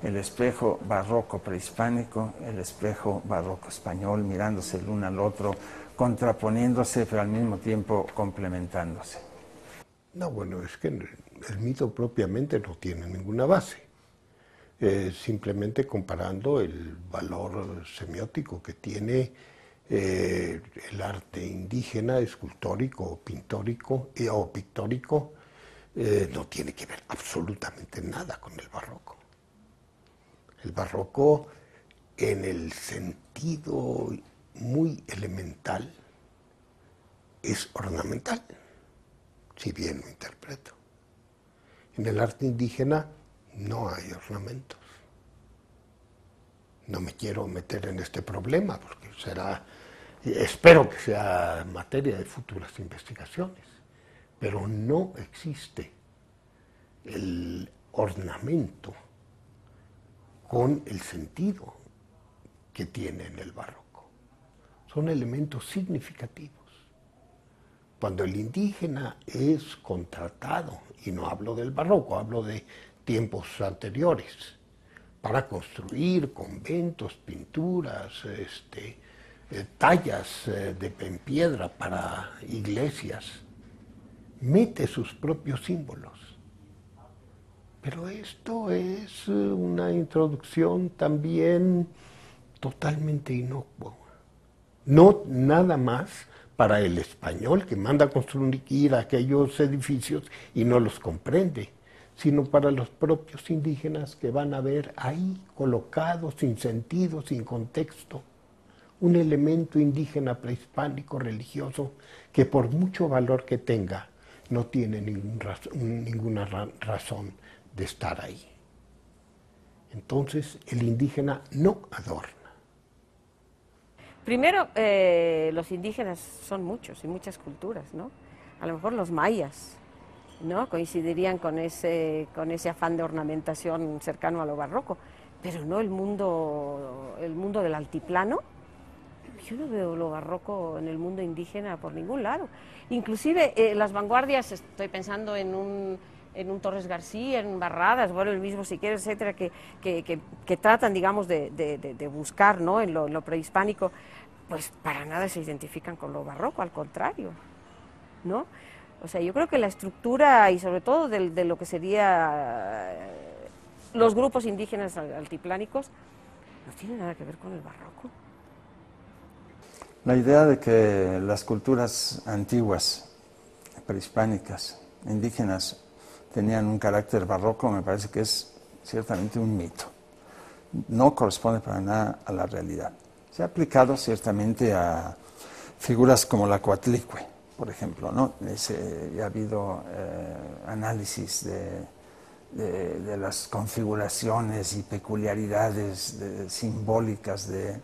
El espejo barroco prehispánico, el espejo barroco español, mirándose el uno al otro, contraponiéndose, pero al mismo tiempo complementándose. No, bueno, es que el mito propiamente no tiene ninguna base. Eh, simplemente comparando el valor semiótico que tiene eh, el arte indígena, escultórico, pintórico eh, o pictórico, no tiene que ver absolutamente nada con el barroco. El barroco, en el sentido muy elemental, es ornamental, si bien lo interpreto. En el arte indígena no hay ornamentos. No me quiero meter en este problema porque será, espero que sea materia de futuras investigaciones, pero no existe el ornamento con el sentido que tiene en el barroco. Son elementos significativos. Cuando el indígena es contratado, y no hablo del barroco, hablo de tiempos anteriores, para construir conventos, pinturas, este, eh, tallas eh, de en piedra para iglesias, mete sus propios símbolos. Pero esto es una introducción también totalmente inocua. No nada más para el español que manda construir aquellos edificios y no los comprende, sino para los propios indígenas que van a ver ahí colocados sin sentido, sin contexto, un elemento indígena prehispánico religioso que por mucho valor que tenga, no tiene ninguna razón de estar ahí. Entonces el indígena no adorna Primero, eh, los indígenas son muchos y muchas culturas, ¿no? A lo mejor los mayas, ¿no? Coincidirían con ese, con ese afán de ornamentación cercano a lo barroco, pero no el mundo, el mundo del altiplano. Yo no veo lo barroco en el mundo indígena por ningún lado. Inclusive eh, las vanguardias, estoy pensando en un, en un Torres García, en Barradas, bueno, el mismo si quieres, etcétera, que, que, tratan, digamos, de, de, buscar ¿no? en, lo, prehispánico, pues para nada se identifican con lo barroco, al contrario, ¿no? O sea, yo creo que la estructura y sobre todo de, de lo que sería eh, los grupos indígenas altiplánicos no tiene nada que ver con el barroco. La idea de que las culturas antiguas, prehispánicas, indígenas, tenían un carácter barroco, me parece que es ciertamente un mito. No corresponde para nada a la realidad. Se ha aplicado ciertamente a figuras como la Coatlicue, por ejemplo. ¿no? ya ha habido eh, análisis de, las configuraciones y peculiaridades simbólicas de,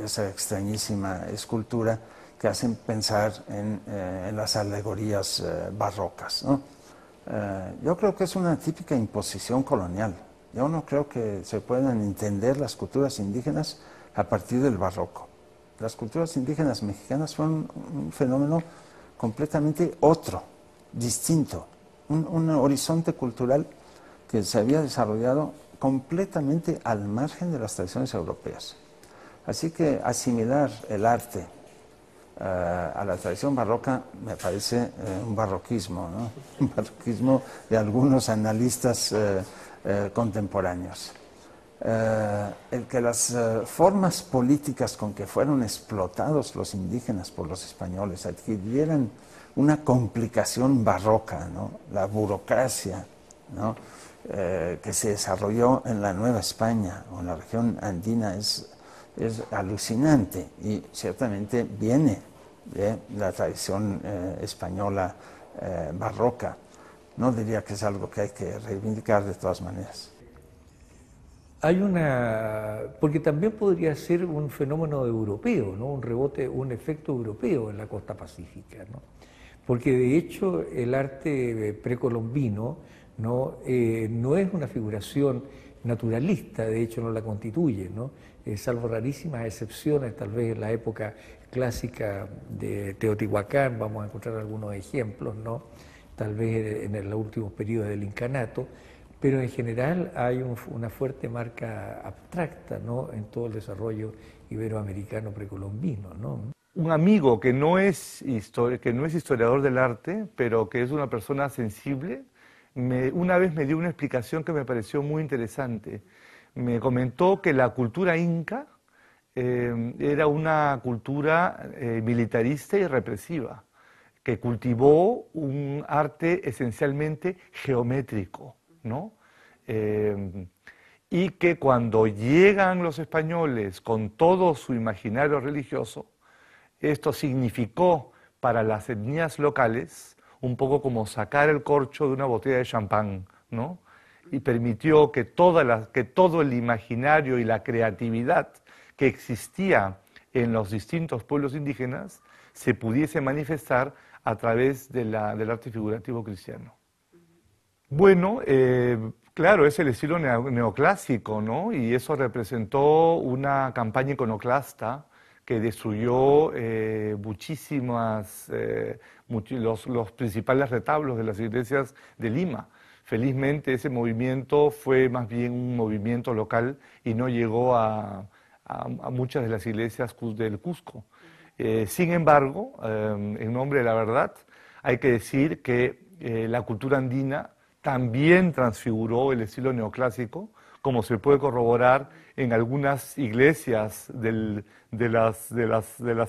esa extrañísima escultura que hacen pensar en, eh, las alegorías eh, barrocas. Eh, yo creo que es una típica imposición colonial. Yo no creo que se puedan entender las culturas indígenas a partir del barroco. Las culturas indígenas mexicanas fueron un fenómeno completamente otro, distinto, un, horizonte cultural que se había desarrollado completamente al margen de las tradiciones europeas. Así que asimilar el arte eh, a la tradición barroca me parece eh, un barroquismo, ¿no? un barroquismo de algunos analistas eh, contemporáneos. Eh, el que las eh, formas políticas con que fueron explotados los indígenas por los españoles adquirieran una complicación barroca, ¿no? la burocracia. Eh, que se desarrolló en la Nueva España o en la región andina es alucinante y ciertamente viene de la tradición española barroca. No diría que es algo que hay que reivindicar de todas maneras hay una, porque también podría ser un fenómeno europeo, ¿no? un rebote, un efecto europeo en la costa pacífica, ¿no? porque de hecho el arte precolombino ¿no? Eh, no es una figuración naturalista, de hecho no la constituye, ¿no? Eh, salvo rarísimas excepciones, tal vez en la época clásica de Teotihuacán, vamos a encontrar algunos ejemplos, ¿no? tal vez en los últimos periodos del incanato, pero en general hay una fuerte marca abstracta ¿no? en todo el desarrollo iberoamericano precolombino. ¿no? Un amigo que no, es que no es historiador del arte, pero que es una persona sensible, me, una vez me dio una explicación que me pareció muy interesante. Me comentó que la cultura inca eh, era una cultura eh, militarista y represiva, que cultivó un arte esencialmente geométrico Eh, y que cuando llegan los españoles con todo su imaginario religioso, esto significó para las etnias locales un poco como sacar el corcho de una botella de champán, ¿no? Y permitió que todo el imaginario y la creatividad que existía en los distintos pueblos indígenas se pudiese manifestar a través del arte figurativo cristiano. Bueno, eh, claro, es el estilo neoclásico, ¿no? Y eso representó una campaña iconoclasta que destruyó eh, muchísimas, eh, los, principales retablos de las iglesias de Lima. Felizmente ese movimiento fue más bien un movimiento local y no llegó a, muchas de las iglesias del Cusco. sin embargo, en nombre de la verdad, hay que decir que la cultura andina también transfiguró el estilo neoclásico, como se puede corroborar en algunas iglesias de, las,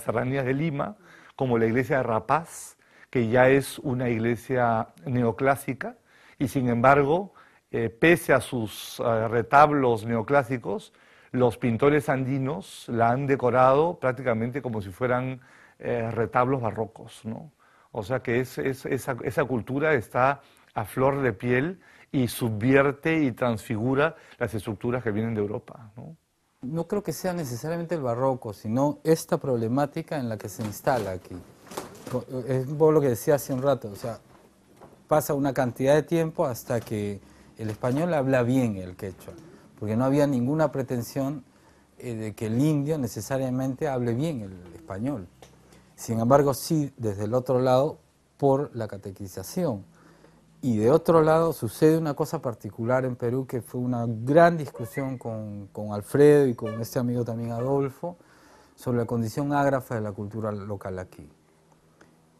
serranías de Lima, como la iglesia de Rapaz, que ya es una iglesia neoclásica, y sin embargo, eh, pese a sus eh, retablos neoclásicos, los pintores andinos la han decorado prácticamente como si fueran eh, retablos barrocos. ¿no? O sea que esa cultura está a flor de piel y subvierte y transfigura las estructuras que vienen de Europa. ¿no? no creo que sea necesariamente el barroco, sino esta problemática en la que se instala aquí. Es un poco lo que decía hace un rato, o sea, pasa una cantidad de tiempo hasta que el español habla bien el quechua, porque no había ninguna pretensión eh, de que el indio necesariamente hable bien el español. Sin embargo, sí, desde el otro lado, por la catequización. Y de otro lado sucede una cosa particular en Perú que fue una gran discusión con, con, Alfredo y con este amigo también Adolfo sobre la condición ágrafa de la cultura local aquí.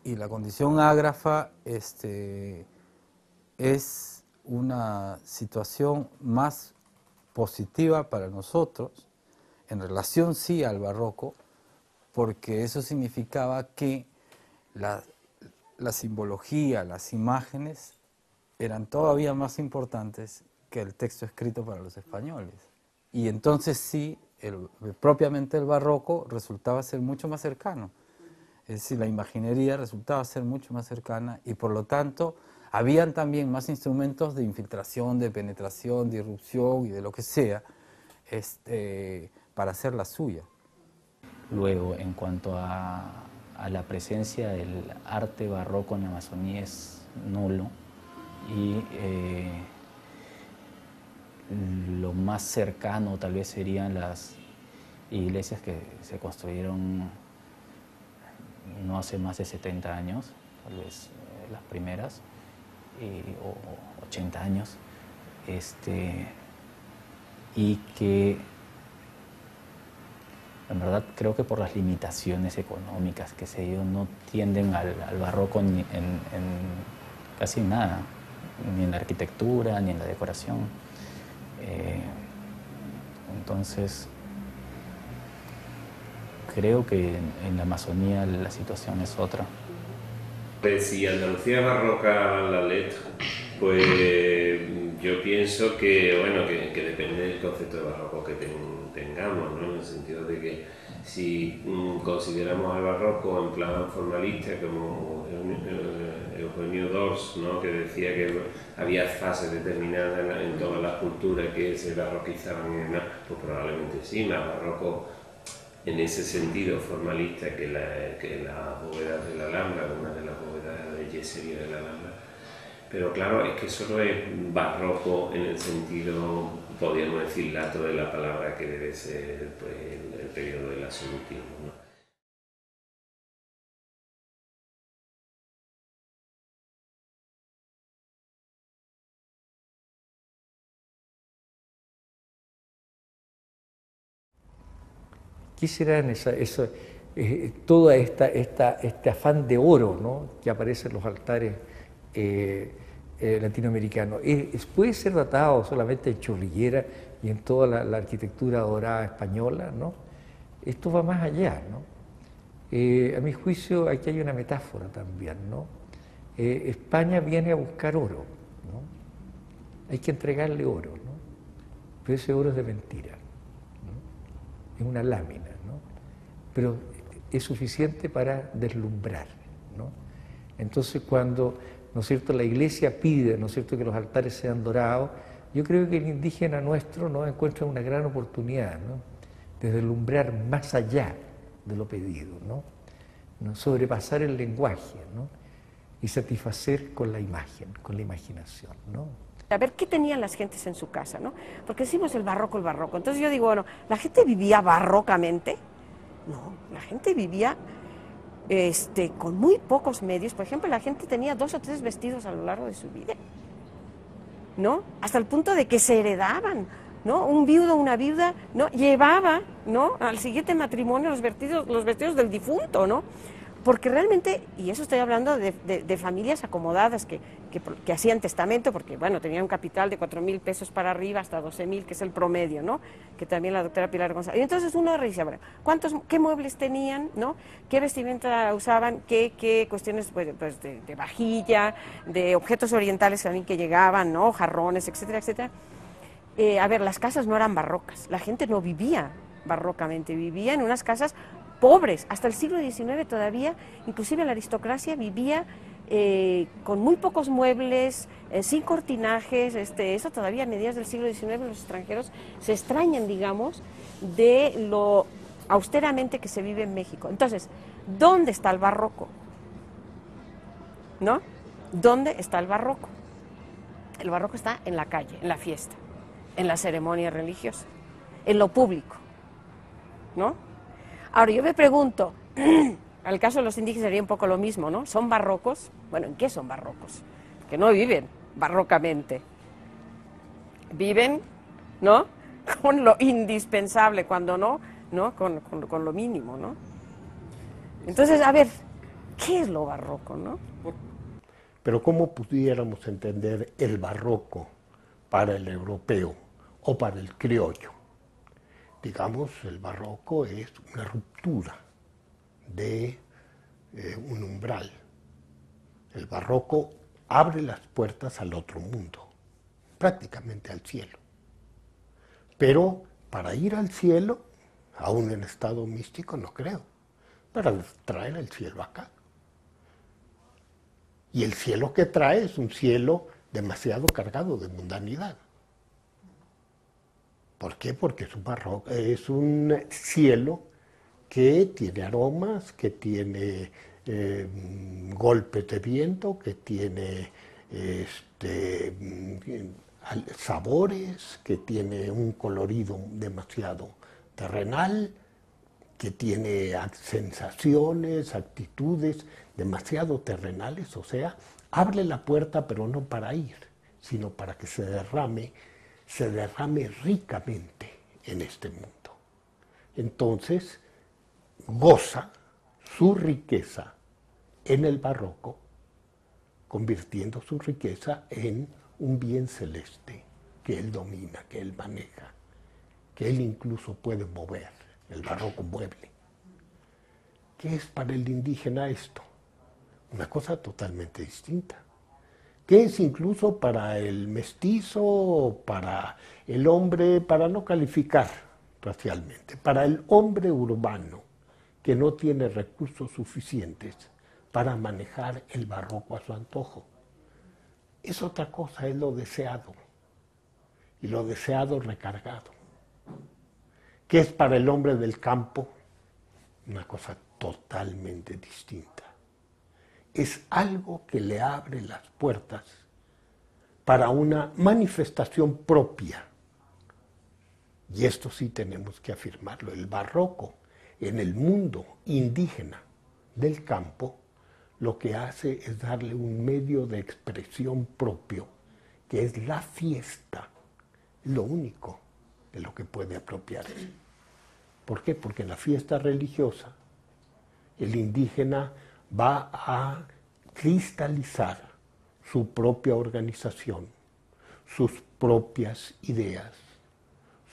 Y la condición ágrafa este, es una situación más positiva para nosotros, en relación sí al barroco, porque eso significaba que la, la simbología, las imágenes eran todavía más importantes que el texto escrito para los españoles. Y entonces sí, propiamente el barroco resultaba ser mucho más cercano. Es decir, la imaginería resultaba ser mucho más cercana y por lo tanto habían también más instrumentos de infiltración, de penetración, de irrupción y de lo que sea este, para hacer la suya. Luego, en cuanto a, a la presencia del arte barroco en la Amazonía es nulo y eh, lo más cercano tal vez serían las iglesias que se construyeron no hace más de 70 años, tal vez eh, las primeras, o 80 años, este, y que en verdad creo que por las limitaciones económicas que se dio no tienden al, barroco en, en casi nada ni en la arquitectura, ni en la decoración. Eh, Entonces, creo que en, la Amazonía la situación es otra. Pues si Andalucía barroca la letra, pues yo pienso que, bueno, que, depende del concepto de barroco que tengamos, ¿no? En el sentido de que si mm, consideramos al barroco en plan formalista, como Eugenio Dors, ¿no? que decía que había fases determinadas en, todas las culturas que se barroquizaban, pues probablemente sí, más barroco en ese sentido formalista que la, que la bóveda de la Alhambra, una de las bóvedas de yesería de la Alhambra. Pero claro, es que solo es barroco en el sentido, podríamos decir, lato de la palabra que debe ser pues, periodo del absolutismo. ¿Qué será en esa, eso, eh, todo esta, esta, este afán de oro ¿no? que aparece en los altares eh, eh, latinoamericanos? ¿Puede ser datado solamente en Chorrillera y en toda la, arquitectura dorada española? ¿no? Esto va más allá. ¿no? a mi juicio, aquí hay una metáfora también. ¿no? España viene a buscar oro. ¿no? Hay que entregarle oro, ¿no? pero ese oro es de mentira es una lámina, ¿no? pero es suficiente para deslumbrar. ¿no? Entonces cuando ¿no es cierto? la iglesia pide ¿no es cierto? que los altares sean dorados, yo creo que el indígena nuestro ¿no? encuentra una gran oportunidad ¿no? De deslumbrar más allá de lo pedido, ¿no? ¿no? sobrepasar el lenguaje ¿no? y satisfacer con la imagen, con la imaginación. ¿no? a ver qué tenían las gentes en su casa, ¿no? Porque decimos el barroco, el barroco. Entonces yo digo, bueno, ¿la gente vivía barrocamente? No, la gente vivía este, con muy pocos medios. Por ejemplo, la gente tenía dos o tres vestidos a lo largo de su vida, ¿no? Hasta el punto de que se heredaban, ¿no? Un viudo, una viuda, ¿no? Llevaba, ¿no? Al siguiente matrimonio los vestidos, los vestidos del difunto, ¿no? porque realmente, y eso estoy hablando de, familias acomodadas que, hacían testamento, porque bueno, tenían un capital de 4 mil pesos para arriba hasta 12 mil, que es el promedio, ¿no? Que también la doctora Pilar González. Y entonces uno bueno, ¿cuántos, qué muebles tenían, ¿no? ¿Qué vestimenta usaban? ¿Qué, cuestiones pues, pues de, vajilla, de objetos orientales también que llegaban, ¿no? Jarrones, etcétera, etcétera. Eh, a ver, las casas no eran barrocas, la gente no vivía barrocamente, vivía en unas casas pobres. Hasta el siglo XIX todavía, inclusive la aristocracia vivía eh, con muy pocos muebles, eh, sin cortinajes, este, eso todavía a mediados del siglo XIX los extranjeros se extrañan, digamos, de lo austeramente que se vive en México. Entonces, ¿dónde está el barroco? ¿No? ¿Dónde está el barroco? El barroco está en la calle, en la fiesta, en la ceremonia religiosa, en lo público, ¿no? Ahora, yo me pregunto, al caso de los indígenas sería un poco lo mismo, ¿no? ¿Son barrocos? Bueno, ¿en qué son barrocos? Que no viven barrocamente. Viven, ¿no? Con lo indispensable, cuando no, ¿no? Con, con lo mínimo, ¿no? Entonces, a ver, ¿qué es lo barroco, no? Pero ¿cómo pudiéramos entender el barroco para el europeo o para el criollo? digamos, el barroco es una ruptura de eh, un umbral. El barroco abre las puertas al otro mundo, prácticamente al cielo. Pero para ir al cielo, aún en estado místico, no creo, para traer el cielo acá. Y el cielo que trae es un cielo demasiado cargado de mundanidad. ¿Por qué? Porque es un, barroco, es un cielo que tiene aromas, que tiene eh, golpes de viento, que tiene este, sabores, que tiene un colorido demasiado terrenal, que tiene sensaciones, actitudes demasiado terrenales, o sea, abre la puerta pero no para ir, sino para que se derrame se derrame ricamente en este mundo. Entonces, goza su riqueza en el barroco, convirtiendo su riqueza en un bien celeste que él domina, que él maneja. que él incluso puede mover, el barroco mueble. ¿Qué es para el indígena esto? Una cosa totalmente distinta. ¿Qué es incluso para el mestizo, para el hombre, para no calificar racialmente, para el hombre urbano que no tiene recursos suficientes para manejar el barroco a su antojo? Es otra cosa, es lo deseado. Y lo deseado recargado. ¿Qué es para el hombre del campo? Una cosa totalmente distinta. Es algo que le abre las puertas para una manifestación propia. Y esto sí tenemos que afirmarlo. El barroco en el mundo indígena del campo lo que hace es darle un medio de expresión propio, que es la fiesta, lo único de lo que puede apropiarse. ¿Por qué? Porque en la fiesta religiosa el indígena va a cristalizar su propia organización, sus propias ideas,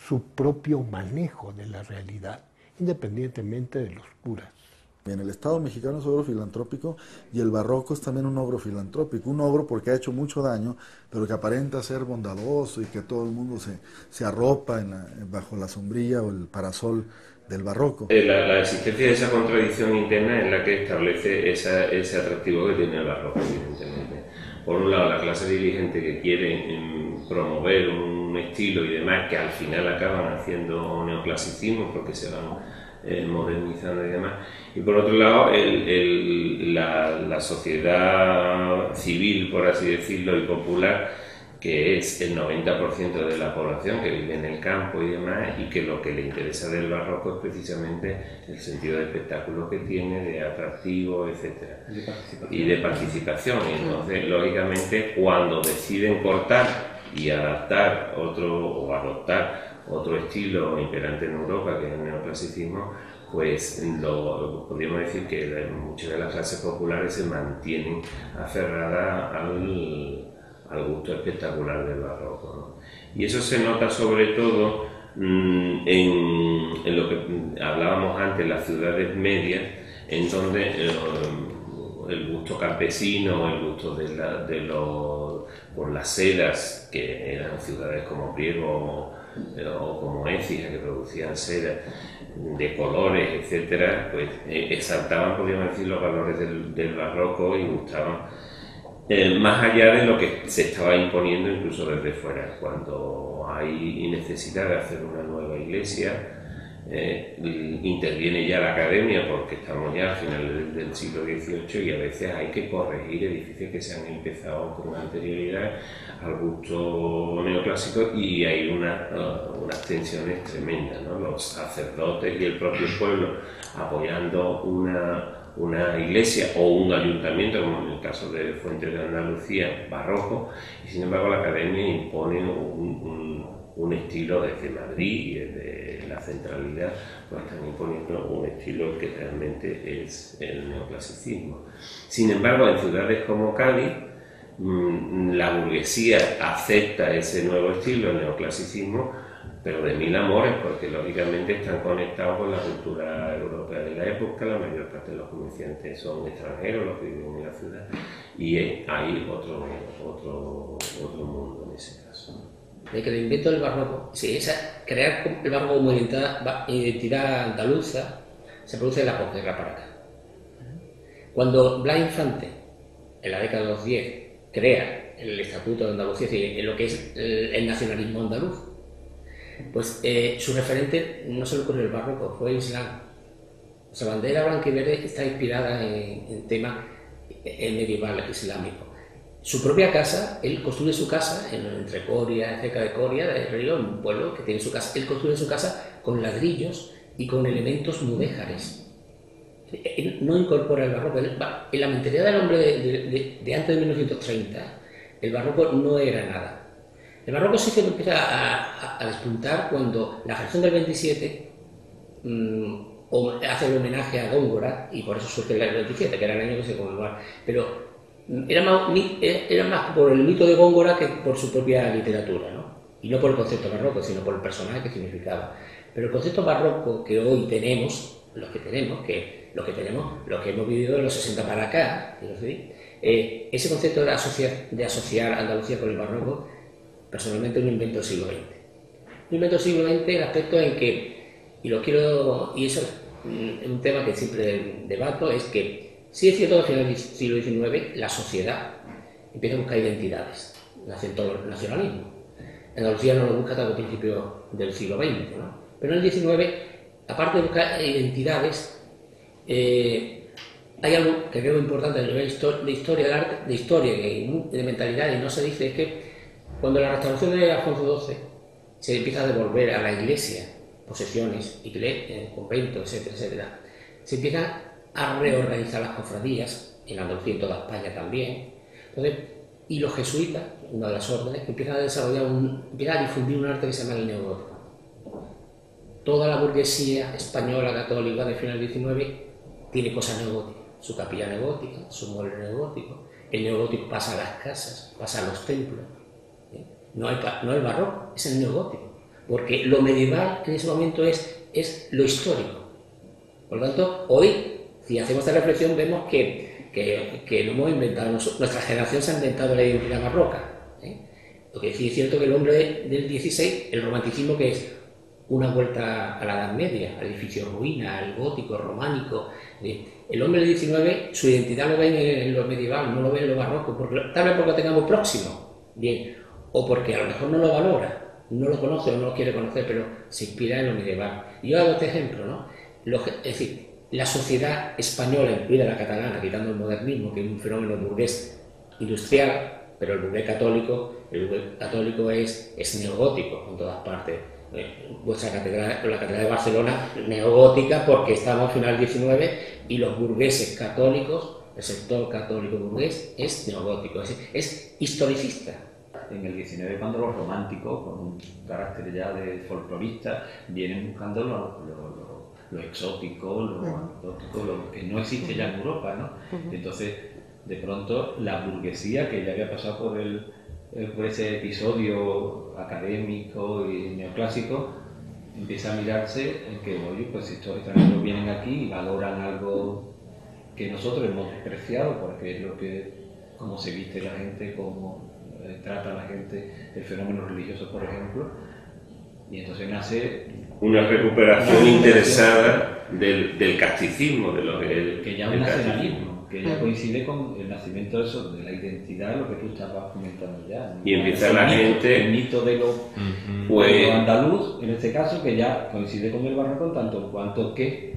su propio manejo de la realidad, independientemente de los curas. En el Estado mexicano es ogro filantrópico y el barroco es también un ogro filantrópico. Un ogro porque ha hecho mucho daño, pero que aparenta ser bondadoso y que todo el mundo se, se arropa bajo la sombrilla o el parasol del barroco. Eh, la, existencia de esa contradicción interna es la que establece ese atractivo que tiene el barroco, evidentemente. Por un lado, la clase dirigente que quiere mm, promover un estilo y demás, que al final acaban haciendo neoclasicismo porque se van eh, modernizando y demás. Y por otro lado, la, sociedad civil, por así decirlo, y popular, que es el 90% de la población que vive en el campo y demás, y que lo que le interesa del barroco es precisamente el sentido de espectáculo que tiene, de atractivo, etcétera, y de participación. Y entonces, lógicamente, cuando deciden cortar y adaptar otro o adoptar otro estilo imperante en Europa, que es el neoclasicismo, pues lo, podríamos decir que muchas de las clases populares se mantienen aferradas al, al gusto espectacular del barroco. Y eso se nota sobre todo mm, en, en, lo que hablábamos antes, las ciudades medias, en donde eh, el gusto campesino, el gusto de, la, de los, por las sedas, que eran ciudades como Priego o como Écija, que producían seda de colores, etcétera, pues eh, exaltaban, podríamos decir, los valores del, barroco y gustaban eh, más allá de lo que se estaba imponiendo incluso desde fuera. Cuando hay necesidad de hacer una nueva iglesia, eh, interviene ya la academia porque estamos ya al final del, siglo XVIII y a veces hay que corregir edificios que se han empezado con anterioridad al gusto neoclásico y hay una, uh, unas tensiones tremendas, ¿no? los sacerdotes y el propio pueblo apoyando una, una iglesia o un ayuntamiento, como en el caso de Fuentes de Andalucía, barroco, y sin embargo la academia impone un, un estilo desde Madrid y desde centralidad, pues están imponiendo un estilo que realmente es el neoclasicismo. Sin embargo, en ciudades como Cádiz, mm, la burguesía acepta ese nuevo estilo, el neoclasicismo, pero de mil amores, porque lógicamente están conectados con la cultura europea de la época, la mayor parte de los comerciantes son extranjeros, los que viven en la ciudad, y hay otro, otro, otro mundo en ese caso de que el invento del barroco, sí, esa, crear el barroco como identidad, andaluza, se produce en la posguerra para acá. Cuando Blas Infante, en la década de los 10, crea el Estatuto de Andalucía, en lo que es el, nacionalismo andaluz, pues eh, su referente no se le ocurrió el barroco, fue el Islam. O bandera blanca y verde está inspirada en, en temas medieval islámico su propia casa, él construye su casa entre Coria, cerca de Coria, de Río, en un pueblo que tiene su casa. Él construye su casa con ladrillos y con elementos mudéjares. Él no incorpora el barroco. En la mentalidad del hombre de, antes de 1930, el barroco no era nada. El barroco sí que empieza a, despuntar cuando la generación del 27 mm, hace el homenaje a Góngora, y por eso surge el 27, que era el año que se conmemora. Pero era más, era más por el mito de Góngora que por su propia literatura. ¿no? Y no por el concepto barroco, sino por el personaje que significaba. Pero el concepto barroco que hoy tenemos, los que tenemos, que los que tenemos, los que hemos vivido de los 60 para acá, eh, ese concepto de asociar, de asociar Andalucía con el barroco, personalmente un invento del siglo XX. Un invento del siglo XX el aspecto en que, y lo quiero, y eso es un tema que siempre debato, es que si es cierto que al final del siglo XIX la sociedad empieza a buscar identidades, nace todo el nacionalismo. Andalucía no lo busca hasta el principio del siglo XX, ¿no? Pero en el XIX, aparte de buscar identidades, eh, hay algo que creo importante a nivel de historia del arte, de historia y de mentalidad, y no se dice, es que cuando la restauración de Alfonso XII se empieza a devolver a la iglesia posesiones, iglesias, conventos, etcétera, etcétera, se empieza a reorganizar las cofradías, en Andalucía y en toda España también. Entonces, y los jesuitas, una de las órdenes, empiezan a desarrollar un, empiezan a difundir un arte que se llama el neogótico toda la burguesía española católica del final del XIX tiene cosas neogóticas. Su capilla neogótica, su mueble neogótico. El neogótico pasa a las casas, pasa a los templos. ¿eh? No, hay, no el barroco, es el neogótico. Porque lo medieval en ese momento es, es lo histórico. Por lo tanto, hoy, si hacemos esta reflexión, vemos que, que, lo hemos inventado, nuestra generación se ha inventado la identidad barroca. ¿eh? Lo que sí es cierto que el hombre del 16, el romanticismo que es una vuelta a la Edad Media, al edificio ruina, al gótico, románico. El hombre del XIX, su identidad lo ve en lo medieval, no lo ve en lo barroco, porque, tal vez porque lo tengamos próximo, bien, o porque a lo mejor no lo valora, no lo conoce o no lo quiere conocer, pero se inspira en lo medieval. yo hago este ejemplo, ¿no? es decir, la sociedad española, incluida la catalana, quitando el modernismo, que es un fenómeno burgués industrial, pero el burgués católico, el burgués católico es, es neogótico en todas partes eh, vuestra catedral, la catedral de Barcelona, neogótica, porque estamos final del 19 y los burgueses católicos, el sector católico burgués, es neogótico, es, historicista. En el 19, cuando los románticos, con un carácter ya de folclorista, vienen buscando lo, exótico, lo anecdótico, lo que no existe ya en Europa, ¿no? Entonces, de pronto, la burguesía, que ya había pasado por el por ese episodio académico y neoclásico, empieza a mirarse en que, oye, pues estos extranjeros vienen aquí y valoran algo que nosotros hemos despreciado, porque es lo que, cómo se viste la gente, cómo eh, trata la gente el fenómeno religioso, por ejemplo, y entonces nace... Una recuperación interesada del, del casticismo, de lo que, que ya un nacionalismo que ya coincide con el nacimiento de, eso, de la identidad, lo que tú estabas comentando ya. Y empieza la gente... El mito de lo, pues, andaluz, en este caso, que ya coincide con el barroco, tanto en cuanto que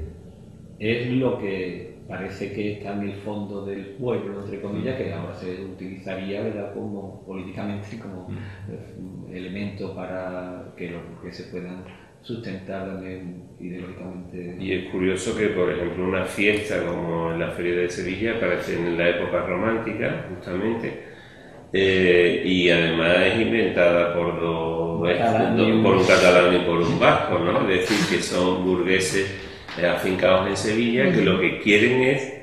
es lo que parece que está en el fondo del pueblo, entre comillas, que ahora se utilizaría ¿verdad? como políticamente como elemento para que los que se puedan sustentar ideológicamente. Y es curioso que, por ejemplo, una fiesta como la Feria de Sevilla aparece en la época romántica, justamente, eh, y además es inventada por dos, por un catalán y por un vasco, ¿no? Es decir, que son burgueses afincados en Sevilla que lo que quieren es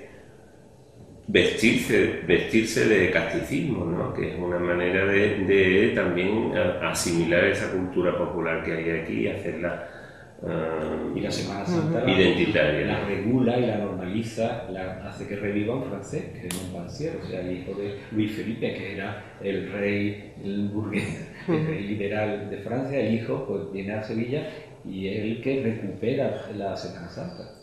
vestirse, vestirse de casticismo, ¿no? que es una manera de, también asimilar esa cultura popular que hay aquí y hacerla uh, y la Semana Santa identitaria. La, regula y la normaliza, la hace que reviva un francés, que es Montpensier, o sea, el hijo de Luis Felipe, que era el rey, el burgués, el rey liberal de Francia, el hijo pues viene a Sevilla y es el que recupera la Semana Santa.